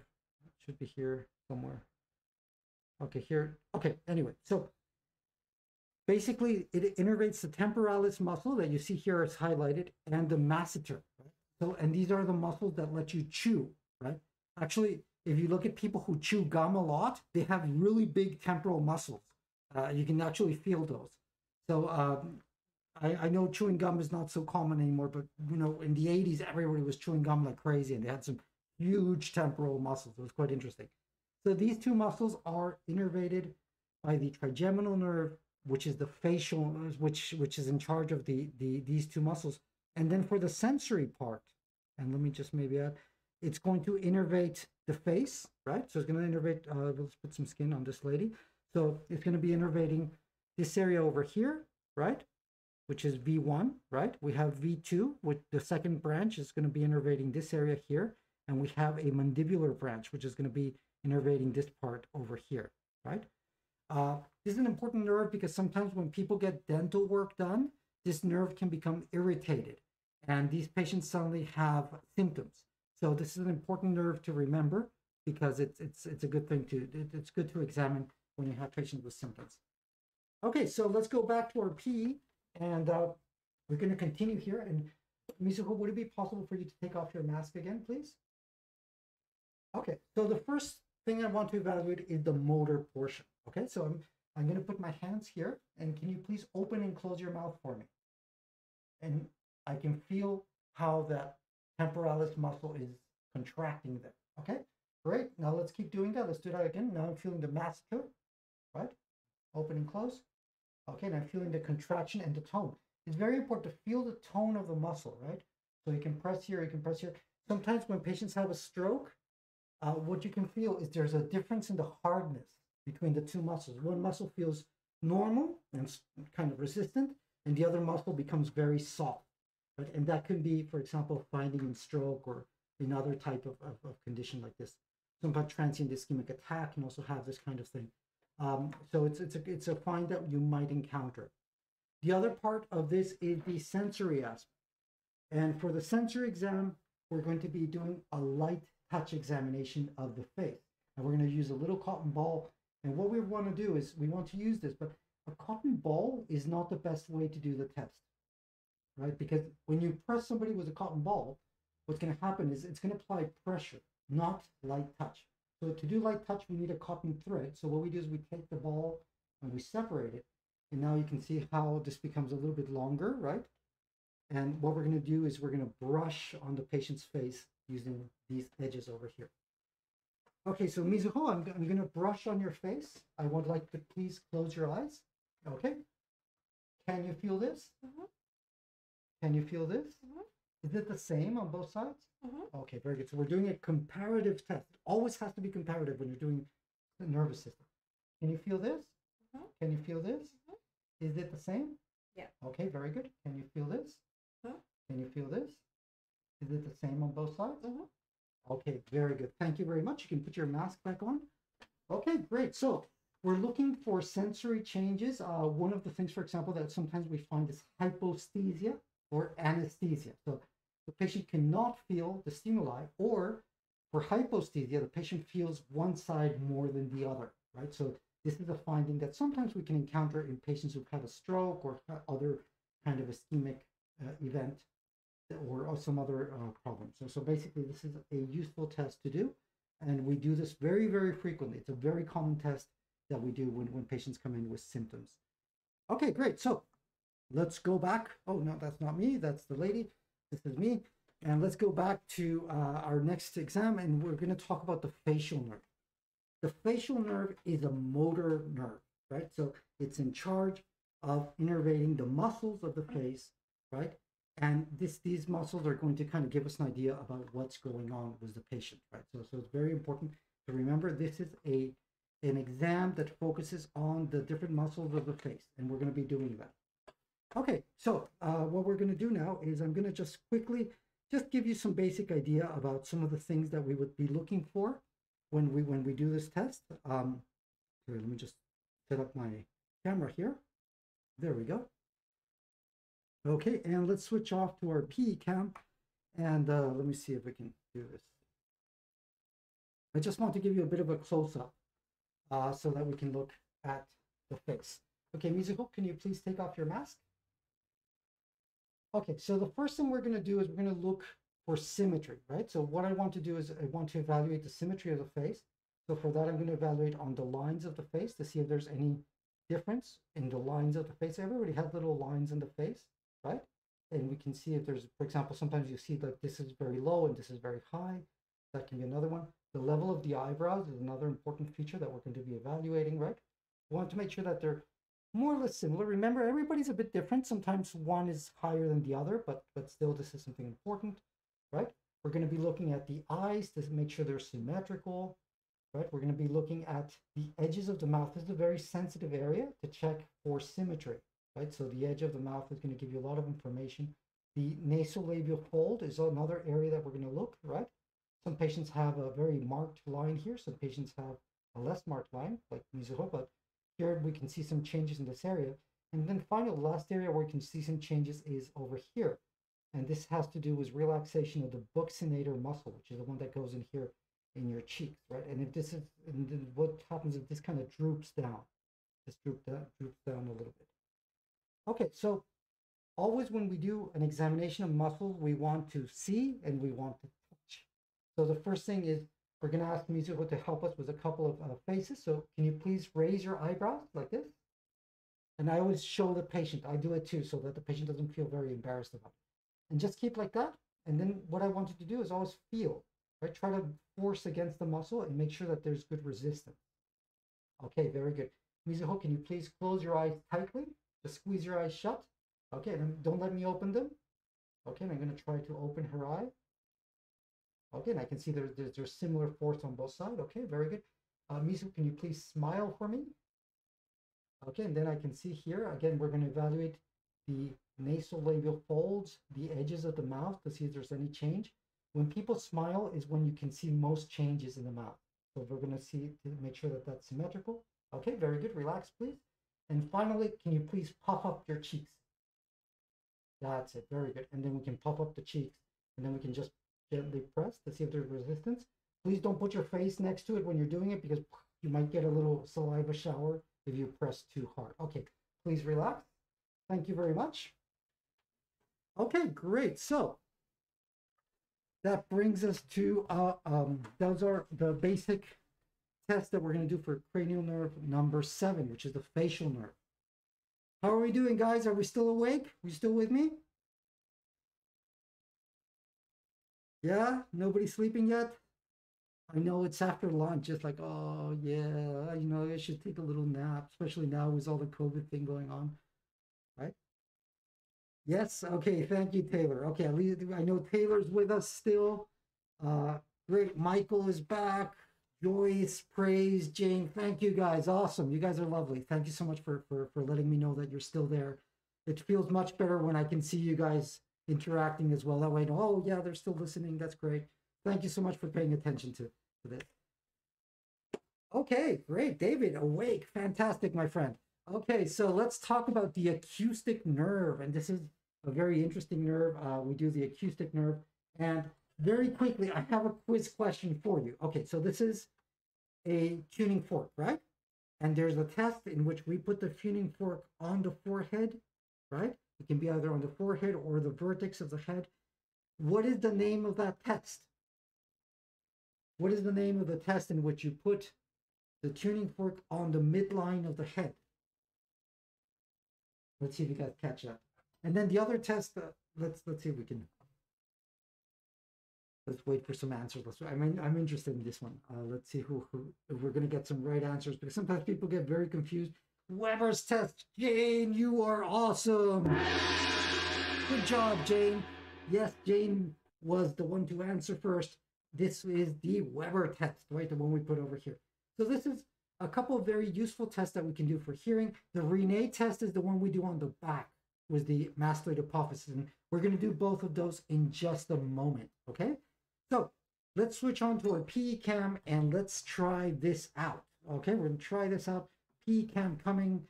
should be here somewhere. Okay, here. Okay, anyway, so basically it innervates the temporalis muscle that you see here is highlighted and the masseter. Right? So, and these are the muscles that let you chew, right? Actually, if you look at people who chew gum a lot, they have really big temporal muscles. Uh, you can actually feel those. So um, I, I know chewing gum is not so common anymore, but you know, in the 80s, everybody was chewing gum like crazy and they had some huge temporal muscles. It was quite interesting. So these two muscles are innervated by the trigeminal nerve, which is the facial, which which is in charge of the the these two muscles. And then for the sensory part, and let me just maybe add, it's going to innervate the face, right? So it's going to innervate. Uh, let's put some skin on this lady. So it's going to be innervating this area over here, right? Which is V1, right? We have V2, with the second branch is going to be innervating this area here and we have a mandibular branch, which is going to be innervating this part over here, right? Uh, this is an important nerve because sometimes when people get dental work done, this nerve can become irritated and these patients suddenly have symptoms. So this is an important nerve to remember because it's it's it's a good thing to it's good to examine when you have patients with symptoms. Okay, so let's go back to our P and uh, we're going to continue here. And Mizuho, would it be possible for you to take off your mask again, please? Okay, so the first thing I want to evaluate is the motor portion. Okay, so I'm, I'm going to put my hands here, and can you please open and close your mouth for me? And I can feel how that temporalis muscle is contracting there. Okay, great. Now let's keep doing that. Let's do that again. Now I'm feeling the masseter, right? Open and close. Okay, and I'm feeling the contraction and the tone. It's very important to feel the tone of the muscle, right? So you can press here, you can press here. Sometimes when patients have a stroke, uh, what you can feel is there's a difference in the hardness between the two muscles. One muscle feels normal and kind of resistant, and the other muscle becomes very soft. Right? And that can be, for example, finding in stroke or another type of, of, of condition like this. Sometimes transient ischemic attack can also have this kind of thing. Um, so it's, it's, a, it's a find that you might encounter. The other part of this is the sensory aspect. And for the sensory exam, we're going to be doing a light touch examination of the face. And we're going to use a little cotton ball. And what we want to do is we want to use this, but a cotton ball is not the best way to do the test, right? Because when you press somebody with a cotton ball, what's going to happen is it's going to apply pressure, not light touch. So to do light touch, we need a cotton thread. So what we do is we take the ball and we separate it, And now you can see how this becomes a little bit longer, right? And what we're going to do is we're going to brush on the patient's face using these edges over here. Okay, so Mizuho, I'm, I'm going to brush on your face. I would like to please close your eyes. Okay. Can you feel this? Mhm. Can you feel this? Mhm. Is it the same on both sides? Mhm. Okay, very good. So we're doing a comparative test. It always has to be comparative when you're doing the nervous system. Can you feel this? Mhm. Can you feel this? Mhm. Is it the same? Yeah. Okay, very good. Can you feel this? Mhm. Can you feel this? Is it the same on both sides? Mhm. Okay, very good. Thank you very much. You can put your mask back on. Okay, great. So we're looking for sensory changes. Uh, one of the things, for example, that sometimes we find is hypoesthesia or anesthesia. So the patient cannot feel the stimuli, or for hypoesthesia, the patient feels one side more than the other, right? So this is a finding that sometimes we can encounter in patients who've had a stroke or other kind of ischemic uh, event or, or some other uh, problem. So, so basically, this is a useful test to do, and we do this very, very frequently. It's a very common test that we do when, when patients come in with symptoms. Okay, great. So let's go back. Oh, no, that's not me. That's the lady. This is me. And let's go back to uh, our next exam, and we're going to talk about the facial nerve. The facial nerve is a motor nerve, right? So it's in charge of innervating the muscles of the face, right? And this these muscles are going to kind of give us an idea about what's going on with the patient, right? So, so it's very important to remember this is a an exam that focuses on the different muscles of the face, and we're going to be doing that. Okay, so uh, what we're going to do now is I'm going to just quickly just give you some basic idea about some of the things that we would be looking for when we when we do this test. Um, here, let me just set up my camera here. There we go. Okay, and let's switch off to our PE cam, and uh, let me see if we can do this. I just want to give you a bit of a close up uh, so that we can look at the face. Okay, Mizuho, can you please take off your mask? Okay, so the first thing we're going to do is we're going to look for symmetry, right? So what I want to do is I want to evaluate the symmetry of the face. So for that, I'm going to evaluate on the lines of the face to see if there's any difference in the lines of the face. Everybody has little lines in the face, right? And we can see if there's, for example, sometimes you see that this is very low and this is very high. That can be another one. The level of the eyebrows is another important feature that we're going to be evaluating, right? We want to make sure that they're more or less similar. Remember, everybody's a bit different. Sometimes one is higher than the other, but but still, this is something important, right? We're going to be looking at the eyes to make sure they're symmetrical, right? We're going to be looking at the edges of the mouth. This is a very sensitive area to check for symmetry, right? So the edge of the mouth is going to give you a lot of information. The nasolabial fold is another area that we're going to look, right? Some patients have a very marked line here. Some patients have a less marked line, like Mizuho, but here we can see some changes in this area. And then finally, the last area where we can see some changes is over here. And this has to do with relaxation of the buccinator muscle, which is the one that goes in here in your cheeks, right? And if this is, and then what happens if this kind of droops down? This droop down, droops down a little bit. Okay, so always when we do an examination of muscles, we want to see and we want to touch. So the first thing is we're going to ask Mizuho to help us with a couple of uh, faces. So can you please raise your eyebrows like this? And I always show the patient. I do it too so that the patient doesn't feel very embarrassed about it. And just keep like that. And then what I want you to do is always feel, right? Try to force against the muscle and make sure that there's good resistance. Okay, very good. Mizuho, can you please close your eyes tightly? Just squeeze your eyes shut. Okay, and don't let me open them. Okay, and I'm going to try to open her eye. And I can see there's, there's, there's similar force on both sides. Okay, very good. Uh, Mizu, can you please smile for me? Okay, and then I can see here, again, we're going to evaluate the nasolabial folds, the edges of the mouth to see if there's any change. When people smile is when you can see most changes in the mouth. So we're going to see to make sure that that's symmetrical. Okay, very good. Relax, please. And finally, can you please puff up your cheeks? That's it. Very good. And then we can puff up the cheeks. And then we can just gently press to see if there's resistance. Please don't put your face next to it when you're doing it because you might get a little saliva shower if you press too hard. Okay, please relax. Thank you very much. Okay, great. So that brings us to, uh, um, those are the basic tests that we're going to do for cranial nerve number seven, which is the facial nerve. How are we doing, guys? Are we still awake? We still with me? Yeah? Nobody sleeping yet? I know it's after lunch. It's like, oh, yeah, you know, I should take a little nap, especially now with all the COVID thing going on. Right? Yes. Okay. Thank you, Taylor. Okay. At least I know Taylor's with us still. Uh, great. Michael is back. Joyce, praise, Jane. Thank you guys. Awesome. You guys are lovely. Thank you so much for, for, for letting me know that you're still there. It feels much better when I can see you guys interacting as well. That way, oh, yeah, they're still listening. That's great. Thank you so much for paying attention to, to this. Okay, great. David, awake. Fantastic, my friend. Okay, so let's talk about the acoustic nerve. And this is a very interesting nerve. Uh, we do the acoustic nerve. And very quickly, I have a quiz question for you. Okay, so this is a tuning fork, right? And there's a test in which we put the tuning fork on the forehead, right? It can be either on the forehead or the vertex of the head. What is the name of that test? What is the name of the test in which you put the tuning fork on the midline of the head? Let's see if you guys catch that. And then the other test, uh, let's let's see if we can let's wait for some answers. Let's, I mean, I'm interested in this one. Uh, let's see who, who we're going to get some right answers because sometimes people get very confused. Weber's test. Jane, you are awesome. Good job, Jane. Yes, Jane was the one to answer first. This is the Weber test, right? The one we put over here. So this is a couple of very useful tests that we can do for hearing. The Rinne test is the one we do on the back with the mastoid apophysis. And we're going to do both of those in just a moment, okay? So let's switch on to our PE cam and let's try this out. Okay, we're gonna try this out. Cam coming.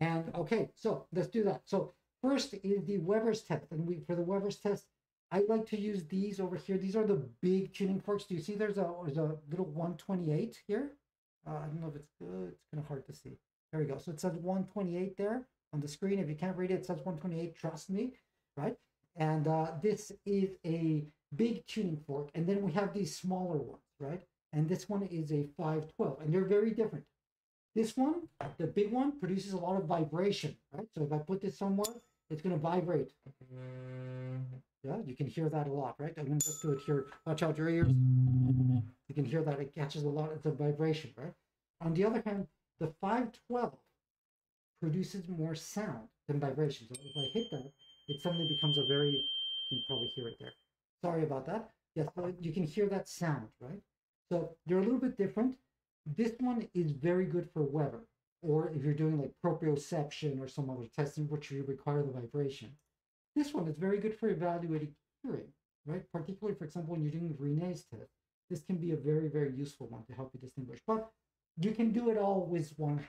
And okay, so let's do that. So first is the Weber's test. And we for the Weber's test, I like to use these over here. These are the big tuning forks. Do you see there's a, there's a little 128 here? Uh, I don't know if it's good. It's kind of hard to see. There we go. So it says 128 there on the screen. If you can't read it, it says 128. Trust me, right? And uh, this is a big tuning fork. And then we have these smaller ones, right? And this one is a 512, and they're very different. This one, the big one, produces a lot of vibration, right? So if I put this somewhere, it's going to vibrate. Yeah, you can hear that a lot, right? I'm going to just do it here. Watch out your ears. You can hear that it catches a lot. It's a vibration, right? On the other hand, the 512 produces more sound than vibration. So if I hit that, it suddenly becomes a very, you can probably hear it there. Sorry about that. Yes, but you can hear that sound, right? So they're a little bit different. This one is very good for Weber, or if you're doing like proprioception or some other test in which you require the vibration. This one is very good for evaluating hearing, right? Particularly, for example, when you're doing Rinne's test, this can be a very, very useful one to help you distinguish. But you can do it all with one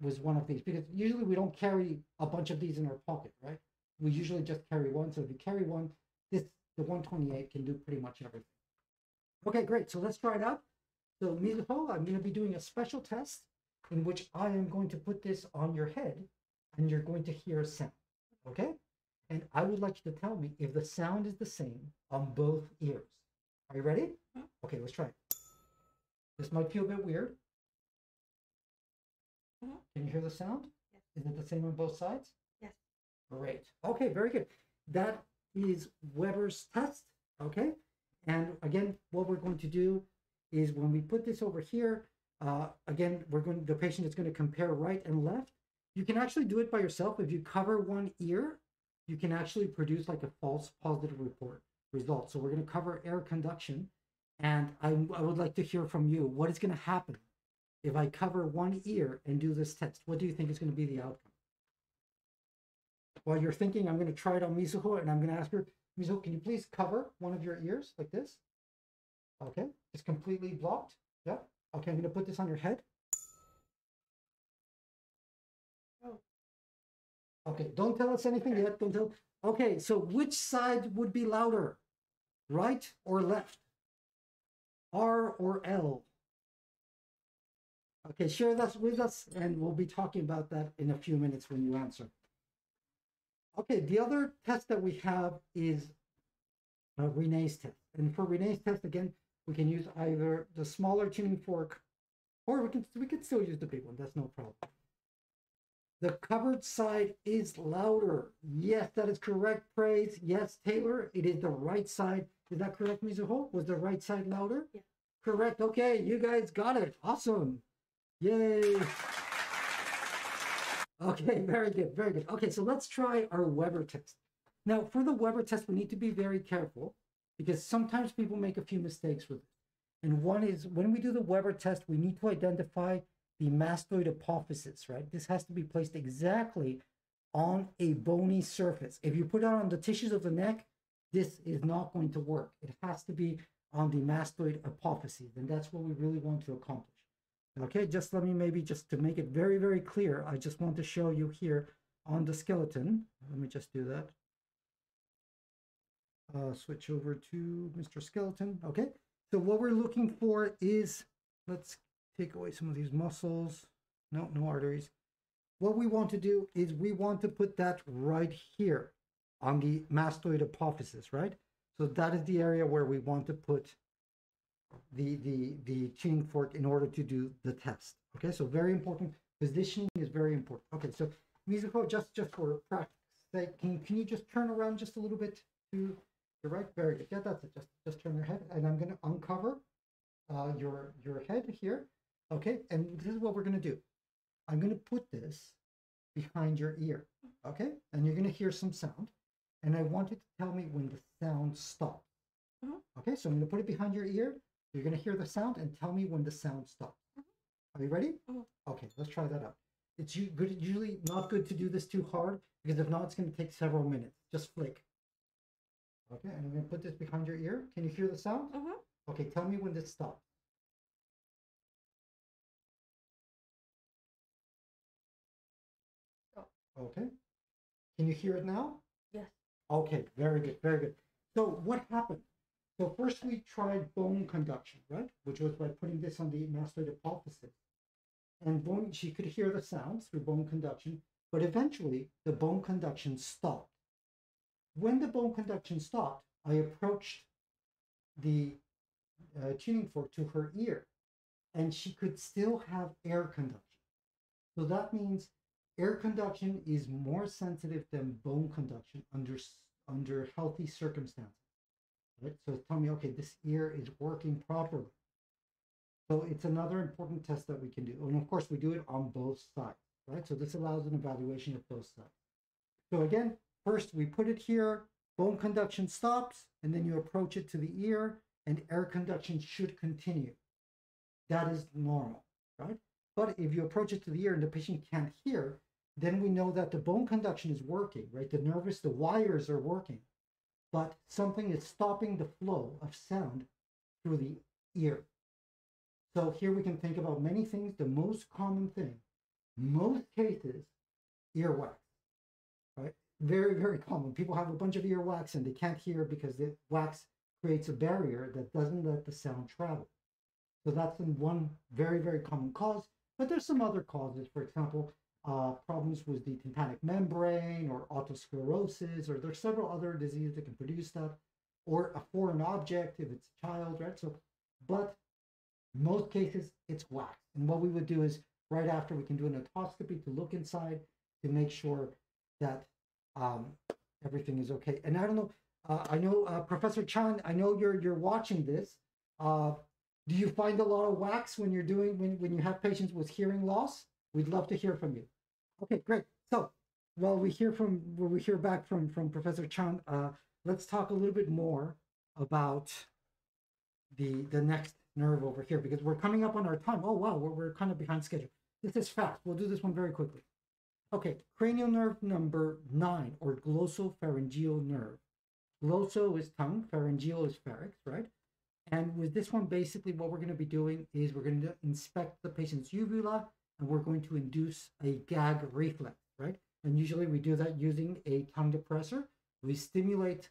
with one of these because usually we don't carry a bunch of these in our pocket, right? We usually just carry one. So if you carry one, this the 128 can do pretty much everything. Okay, great. So let's try it out. So Mizuho, I'm going to be doing a special test in which I am going to put this on your head and you're going to hear a sound. Okay? And I would like you to tell me if the sound is the same on both ears. Are you ready? Okay, let's try it. This might feel a bit weird. Can you hear the sound? Yes. Is it the same on both sides? Yes. Great. Okay, very good. That is Weber's test, okay? And again, what we're going to do is when we put this over here, uh, again, we're going, the patient is going to compare right and left. You can actually do it by yourself. If you cover one ear, you can actually produce like a false positive report result. So we're going to cover air conduction. And I, I would like to hear from you. What is going to happen if I cover one ear and do this test? What do you think is going to be the outcome? While you're thinking, I'm going to try it on Mizuho and I'm going to ask her, Mizuho, can you please cover one of your ears like this? Okay, it's completely blocked. Yeah. Okay, I'm going to put this on your head. Okay, don't tell us anything yet. Don't tell. Okay, so which side would be louder? Right or left? R or L? Okay, share that with us, and we'll be talking about that in a few minutes when you answer. Okay, the other test that we have is uh, Rinne's test. And for Rinne's test, again, we can use either the smaller tuning fork, or we can we can still use the big one. That's no problem. The covered side is louder. Yes, that is correct. Praise. Yes, Taylor, it is the right side. Is that correct, Mizuho? Was the right side louder? Yeah. Correct. Okay, you guys got it. Awesome. Yay. Okay, very good, very good. Okay, so let's try our Weber test. Now, for the Weber test, we need to be very careful because sometimes people make a few mistakes with it. And one is when we do the Weber test, we need to identify the mastoid apophysis, right? This has to be placed exactly on a bony surface. If you put it on the tissues of the neck, this is not going to work. It has to be on the mastoid apophysis, and that's what we really want to accomplish. Okay, just let me maybe just to make it very, very clear, I just want to show you here on the skeleton. Let me just do that. Uh, switch over to Mr. Skeleton. Okay, so what we're looking for is, let's take away some of these muscles. No, no arteries. What we want to do is we want to put that right here on the mastoid apophysis, right? So that is the area where we want to put the the the tuning fork in order to do the test. Okay, so very important. Positioning is very important. Okay, so Mizuho just just for practice sake, can can you just turn around just a little bit to the right? Very good. Yeah, that's it. Just just turn your head, and I'm going to uncover uh, your your head here. Okay, and this is what we're going to do. I'm going to put this behind your ear. Okay, and you're going to hear some sound, and I want you to tell me when the sound stops. Mhm. Okay, so I'm going to put it behind your ear. You're going to hear the sound and tell me when the sound stops. Are you ready? Mhm. Okay, let's try that out. It's good, usually not good to do this too hard because if not, it's going to take several minutes. Just flick. Okay, and I'm going to put this behind your ear. Can you hear the sound? Mhm. Okay, tell me when this stops. Stop. Okay. Can you hear it now? Yes. Okay, very good, very good. So what happened? So first we tried bone conduction, right? Which was by putting this on the mastoid apophysis. And bone, she could hear the sounds through bone conduction, but eventually the bone conduction stopped. When the bone conduction stopped, I approached the uh, tuning fork to her ear, and she could still have air conduction. So that means air conduction is more sensitive than bone conduction under under healthy circumstances. Right? So tell me, okay, this ear is working properly. So it's another important test that we can do. And of course, we do it on both sides, right? So this allows an evaluation of both sides. So again, first we put it here, bone conduction stops, and then you approach it to the ear, and air conduction should continue. That is normal, right? But if you approach it to the ear and the patient can't hear, then we know that the bone conduction is working, right? The nervous, the wires are working, but something is stopping the flow of sound through the ear. So here we can think about many things. The most common thing, most cases, earwax, right? Very, very common. People have a bunch of earwax and they can't hear because the wax creates a barrier that doesn't let the sound travel. So that's one very, very common cause. But there's some other causes. For example, uh, problems with the tympanic membrane or otosclerosis, or there's several other diseases that can produce that, or a foreign object if it's a child, right? So, but most cases it's wax. And what we would do is right after we can do an otoscopy to look inside to make sure that um, everything is okay. And I don't know, uh, I know uh, Professor Chan, I know you're you're watching this. Uh, do you find a lot of wax when you're doing when, when you have patients with hearing loss? We'd love to hear from you. Okay, great. So while we hear from when we hear back from from Professor Chan, uh, let's talk a little bit more about the the next nerve over here because we're coming up on our time. Oh wow, we're, we're kind of behind schedule. This is fast. We'll do this one very quickly. Okay, cranial nerve number nine or glossopharyngeal nerve. Glosso is tongue, pharyngeal is pharynx, right? And with this one, basically what we're going to be doing is we're going to inspect the patient's uvula and we're going to induce a gag reflex, right? And usually we do that using a tongue depressor. We stimulate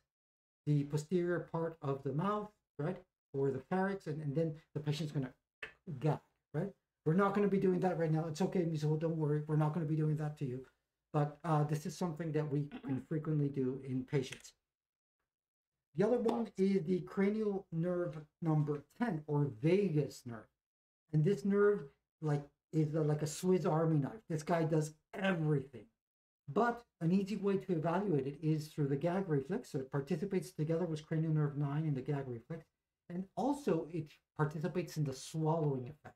the posterior part of the mouth, right? Or the pharynx, and, and then the patient's going to gag, right? We're not going to be doing that right now. It's okay, Mizuho, don't worry. We're not going to be doing that to you. But uh, this is something that we can frequently do in patients. The other one is the cranial nerve number 10 or vagus nerve. And this nerve, like is uh, like a Swiss Army knife. This guy does everything. But an easy way to evaluate it is through the gag reflex. So it participates together with cranial nerve 9 in the gag reflex. And also it participates in the swallowing effect.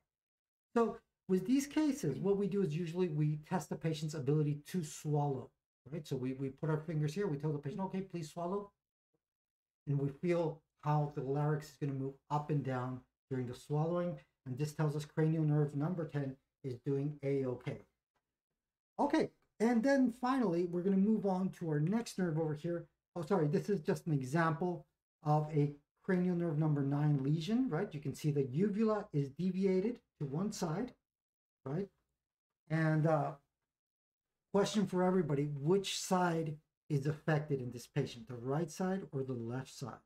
So with these cases, what we do is usually we test the patient's ability to swallow, right? So we, we put our fingers here, we tell the patient, mm-hmm. okay, please swallow. And we feel how the larynx is going to move up and down during the swallowing. And this tells us cranial nerve number 10 is doing A-OK. Okay, and then finally, we're going to move on to our next nerve over here. Oh, sorry, this is just an example of a cranial nerve number 9 lesion, right? You can see the uvula is deviated to one side, right? And uh, question for everybody, which side is affected in this patient, the right side or the left side?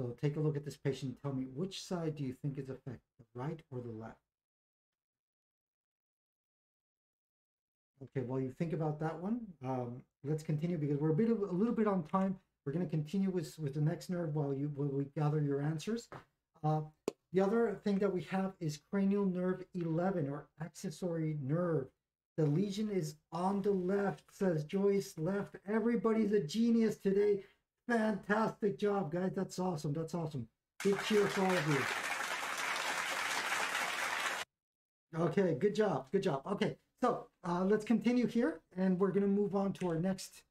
So take a look at this patient and tell me which side do you think is affected, the right or the left? Okay, while you think about that one, um, let's continue because we're a bit of, a little bit on time. We're going to continue with, with the next nerve while you while we gather your answers. Uh, the other thing that we have is cranial nerve 11 or accessory nerve. The lesion is on the left, says Joyce. Left. Everybody's a genius today. Fantastic job, guys. That's awesome. That's awesome. Big cheer for all of you. Okay, good job. Good job. Okay, so uh, let's continue here, and we're going to move on to our next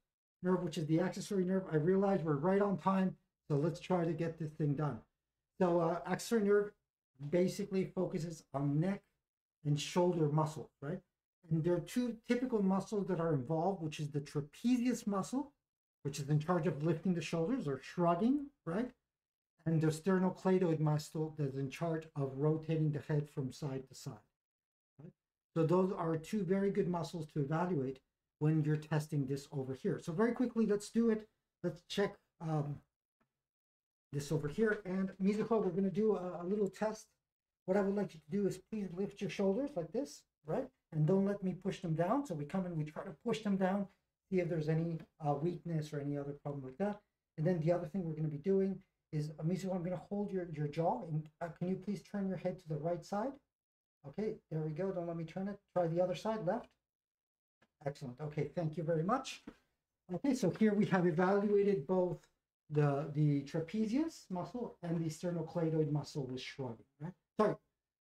nerve, which is the accessory nerve. I realize we're right on time, so let's try to get this thing done. So uh, accessory nerve basically focuses on neck and shoulder muscles, right? And there are two typical muscles that are involved, which is the trapezius muscle, which is in charge of lifting the shoulders or shrugging, right? And the sternocleidoid muscle that's in charge of rotating the head from side to side. Right? So those are two very good muscles to evaluate when you're testing this over here. So very quickly, let's do it. Let's check um, this over here. And Mizuho, we're going to do a, a little test. What I would like you to do is please lift your shoulders like this, right? And don't let me push them down. So we come and we try to push them down see if there's any uh, weakness or any other problem with that. And then the other thing we're going to be doing is, Amisu, I'm going to hold your, your jaw. And uh, can you please turn your head to the right side? Okay, there we go. Don't let me turn it. Try the other side, left. Excellent. Okay, thank you very much. Okay, so here we have evaluated both the, the trapezius muscle and the sternocleidoid muscle with shrugging, right? Sorry,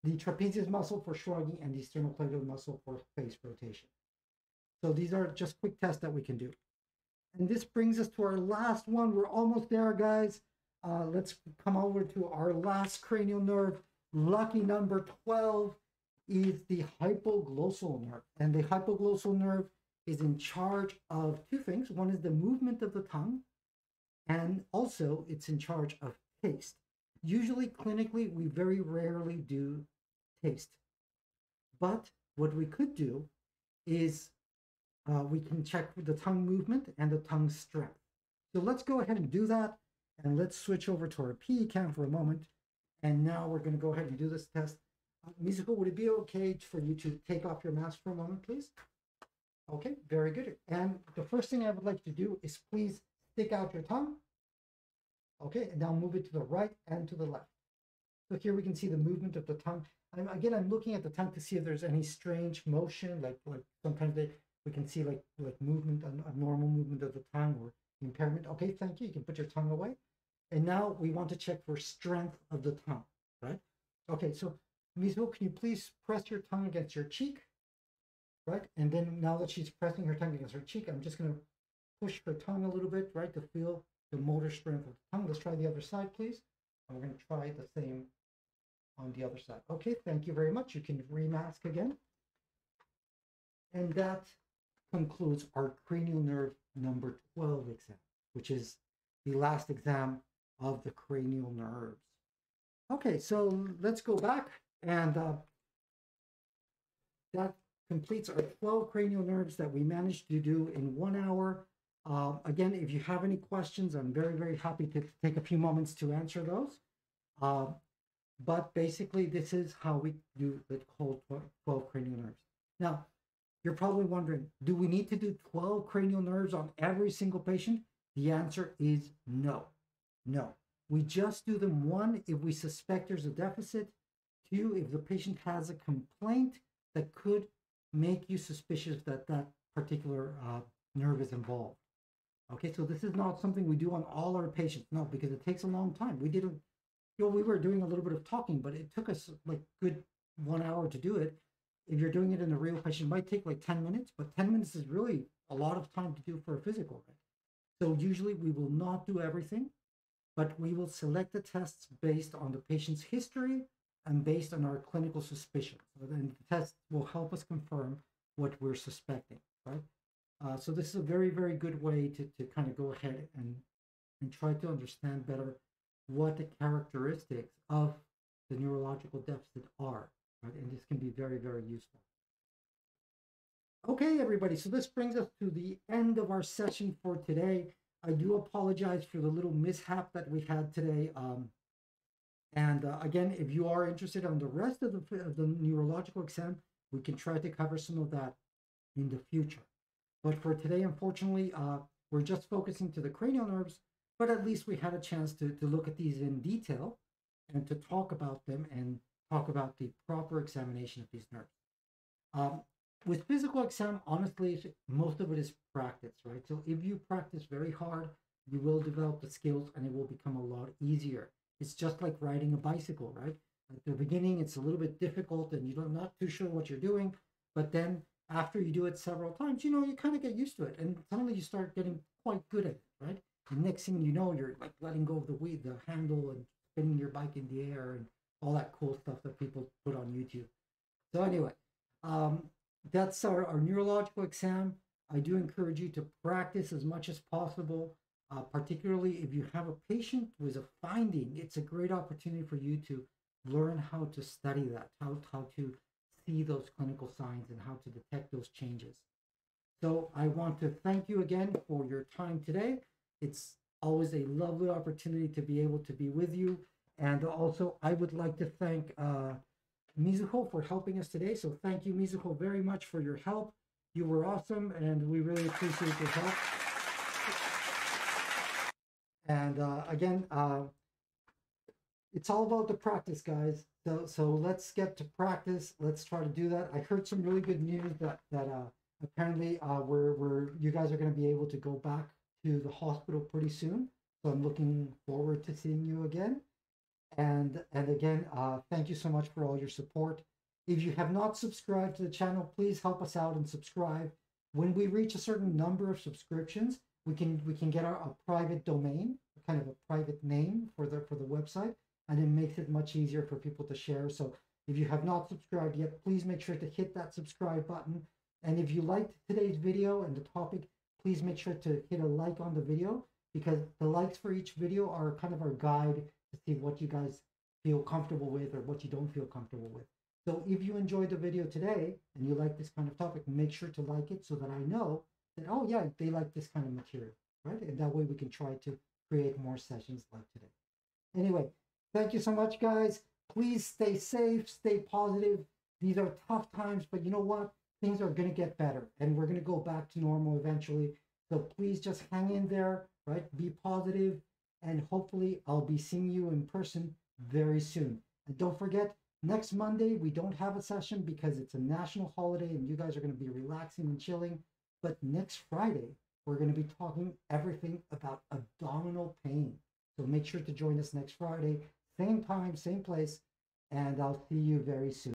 the trapezius muscle for shrugging and the sternocleidoid muscle for face rotation. So these are just quick tests that we can do. And this brings us to our last one. We're almost there, guys. Uh, let's come over to our last cranial nerve. Lucky number 12 is the hypoglossal nerve. And the hypoglossal nerve is in charge of two things. One is the movement of the tongue, and also it's in charge of taste. Usually, clinically, we very rarely do taste. But what we could do is uh, we can check the tongue movement and the tongue strength. So let's go ahead and do that. And let's switch over to our PE cam for a moment. And now we're going to go ahead and do this test. Uh, Mizuho, would it be okay for you to take off your mask for a moment, please? Okay, very good. And the first thing I would like to do is please stick out your tongue. Okay, and now move it to the right and to the left. So here we can see the movement of the tongue. Again, I'm looking at the tongue to see if there's any strange motion, like, like sometimes they, we can see like like movement, a, normal movement of the tongue or impairment. Okay, thank you. You can put your tongue away. And now we want to check for strength of the tongue, right? Okay, so Mizuho, can you please press your tongue against your cheek, right? And then now that she's pressing her tongue against her cheek, I'm just going to push her tongue a little bit, right, to feel the motor strength of the tongue. Let's try the other side, please. And we're going to try the same on the other side. Okay, thank you very much. You can remask again. And that concludes our cranial nerve number 12 exam, which is the last exam of the cranial nerves. Okay, so let's go back and uh, that completes our 12 cranial nerves that we managed to do in one hour. Uh, again, if you have any questions, I'm very, very happy to take a few moments to answer those. Uh, but basically, this is how we do the whole 12 cranial nerves. Now, you're probably wondering, do we need to do 12 cranial nerves on every single patient? The answer is no. No. We just do them one if we suspect there's a deficit, Two, if the patient has a complaint that could make you suspicious that that particular uh, nerve is involved. Okay, so this is not something we do on all our patients. No, because it takes a long time. We did, a, you know, we were doing a little bit of talking, but it took us like good one hour to do it. If you're doing it in a real patient, it might take like 10 minutes, but 10 minutes is really a lot of time to do for a physical. Right? So usually we will not do everything, but we will select the tests based on the patient's history and based on our clinical suspicion. So then the test will help us confirm what we're suspecting, right? Uh, so this is a very, very good way to, to kind of go ahead and, and try to understand better what the characteristics of the neurological deficit are, right? And this can be very, very useful. Okay, everybody, so this brings us to the end of our session for today. I do apologize for the little mishap that we had today. Um, and uh, again, if you are interested on the rest of the, of the neurological exam, we can try to cover some of that in the future. But for today, unfortunately, uh, we're just focusing to the cranial nerves, but at least we had a chance to, to look at these in detail and to talk about them and talk about the proper examination of these nerves. Um, with physical exam, honestly, most of it is practice, right? So if you practice very hard, you will develop the skills and it will become a lot easier. It's just like riding a bicycle, right? At the beginning, it's a little bit difficult and you're not too sure what you're doing. But then after you do it several times, you know, you kind of get used to it. And suddenly you start getting quite good at it, right? The next thing you know, you're like letting go of the wheel, the handle and spinning your bike in the air and all that cool stuff that people put on YouTube. So anyway, um, that's our, our neurological exam. I do encourage you to practice as much as possible, uh, particularly if you have a patient with a finding. It's a great opportunity for you to learn how to study that, how, how to see those clinical signs and how to detect those changes. So I want to thank you again for your time today. It's always a lovely opportunity to be able to be with you. And also, I would like to thank uh, Mizuho for helping us today. So thank you, Mizuho, very much for your help. You were awesome, and we really appreciate your help. And uh, again, uh, it's all about the practice, guys. So so let's get to practice. Let's try to do that. I heard some really good news that that uh, apparently uh, we're we're you guys are going to be able to go back to the hospital pretty soon. So I'm looking forward to seeing you again. And and again, uh, thank you so much for all your support. If you have not subscribed to the channel, please help us out and subscribe. When we reach a certain number of subscriptions, we can we can get our a private domain, kind of a private name for the for the website, and it makes it much easier for people to share. So if you have not subscribed yet, please make sure to hit that subscribe button. And if you liked today's video and the topic, please make sure to hit a like on the video because the likes for each video are kind of our guide to see what you guys feel comfortable with or what you don't feel comfortable with. So if you enjoyed the video today and you like this kind of topic, make sure to like it so that I know that, oh yeah, they like this kind of material, right? And that way we can try to create more sessions like today. Anyway, thank you so much, guys. Please stay safe, stay positive. These are tough times, but you know what? Things are going to get better and we're going to go back to normal eventually. So please just hang in there, right? Be positive, and hopefully I'll be seeing you in person very soon. And don't forget, next Monday we don't have a session because it's a national holiday and you guys are going to be relaxing and chilling. But next Friday, we're going to be talking everything about abdominal pain. So make sure to join us next Friday, same time, same place, and I'll see you very soon.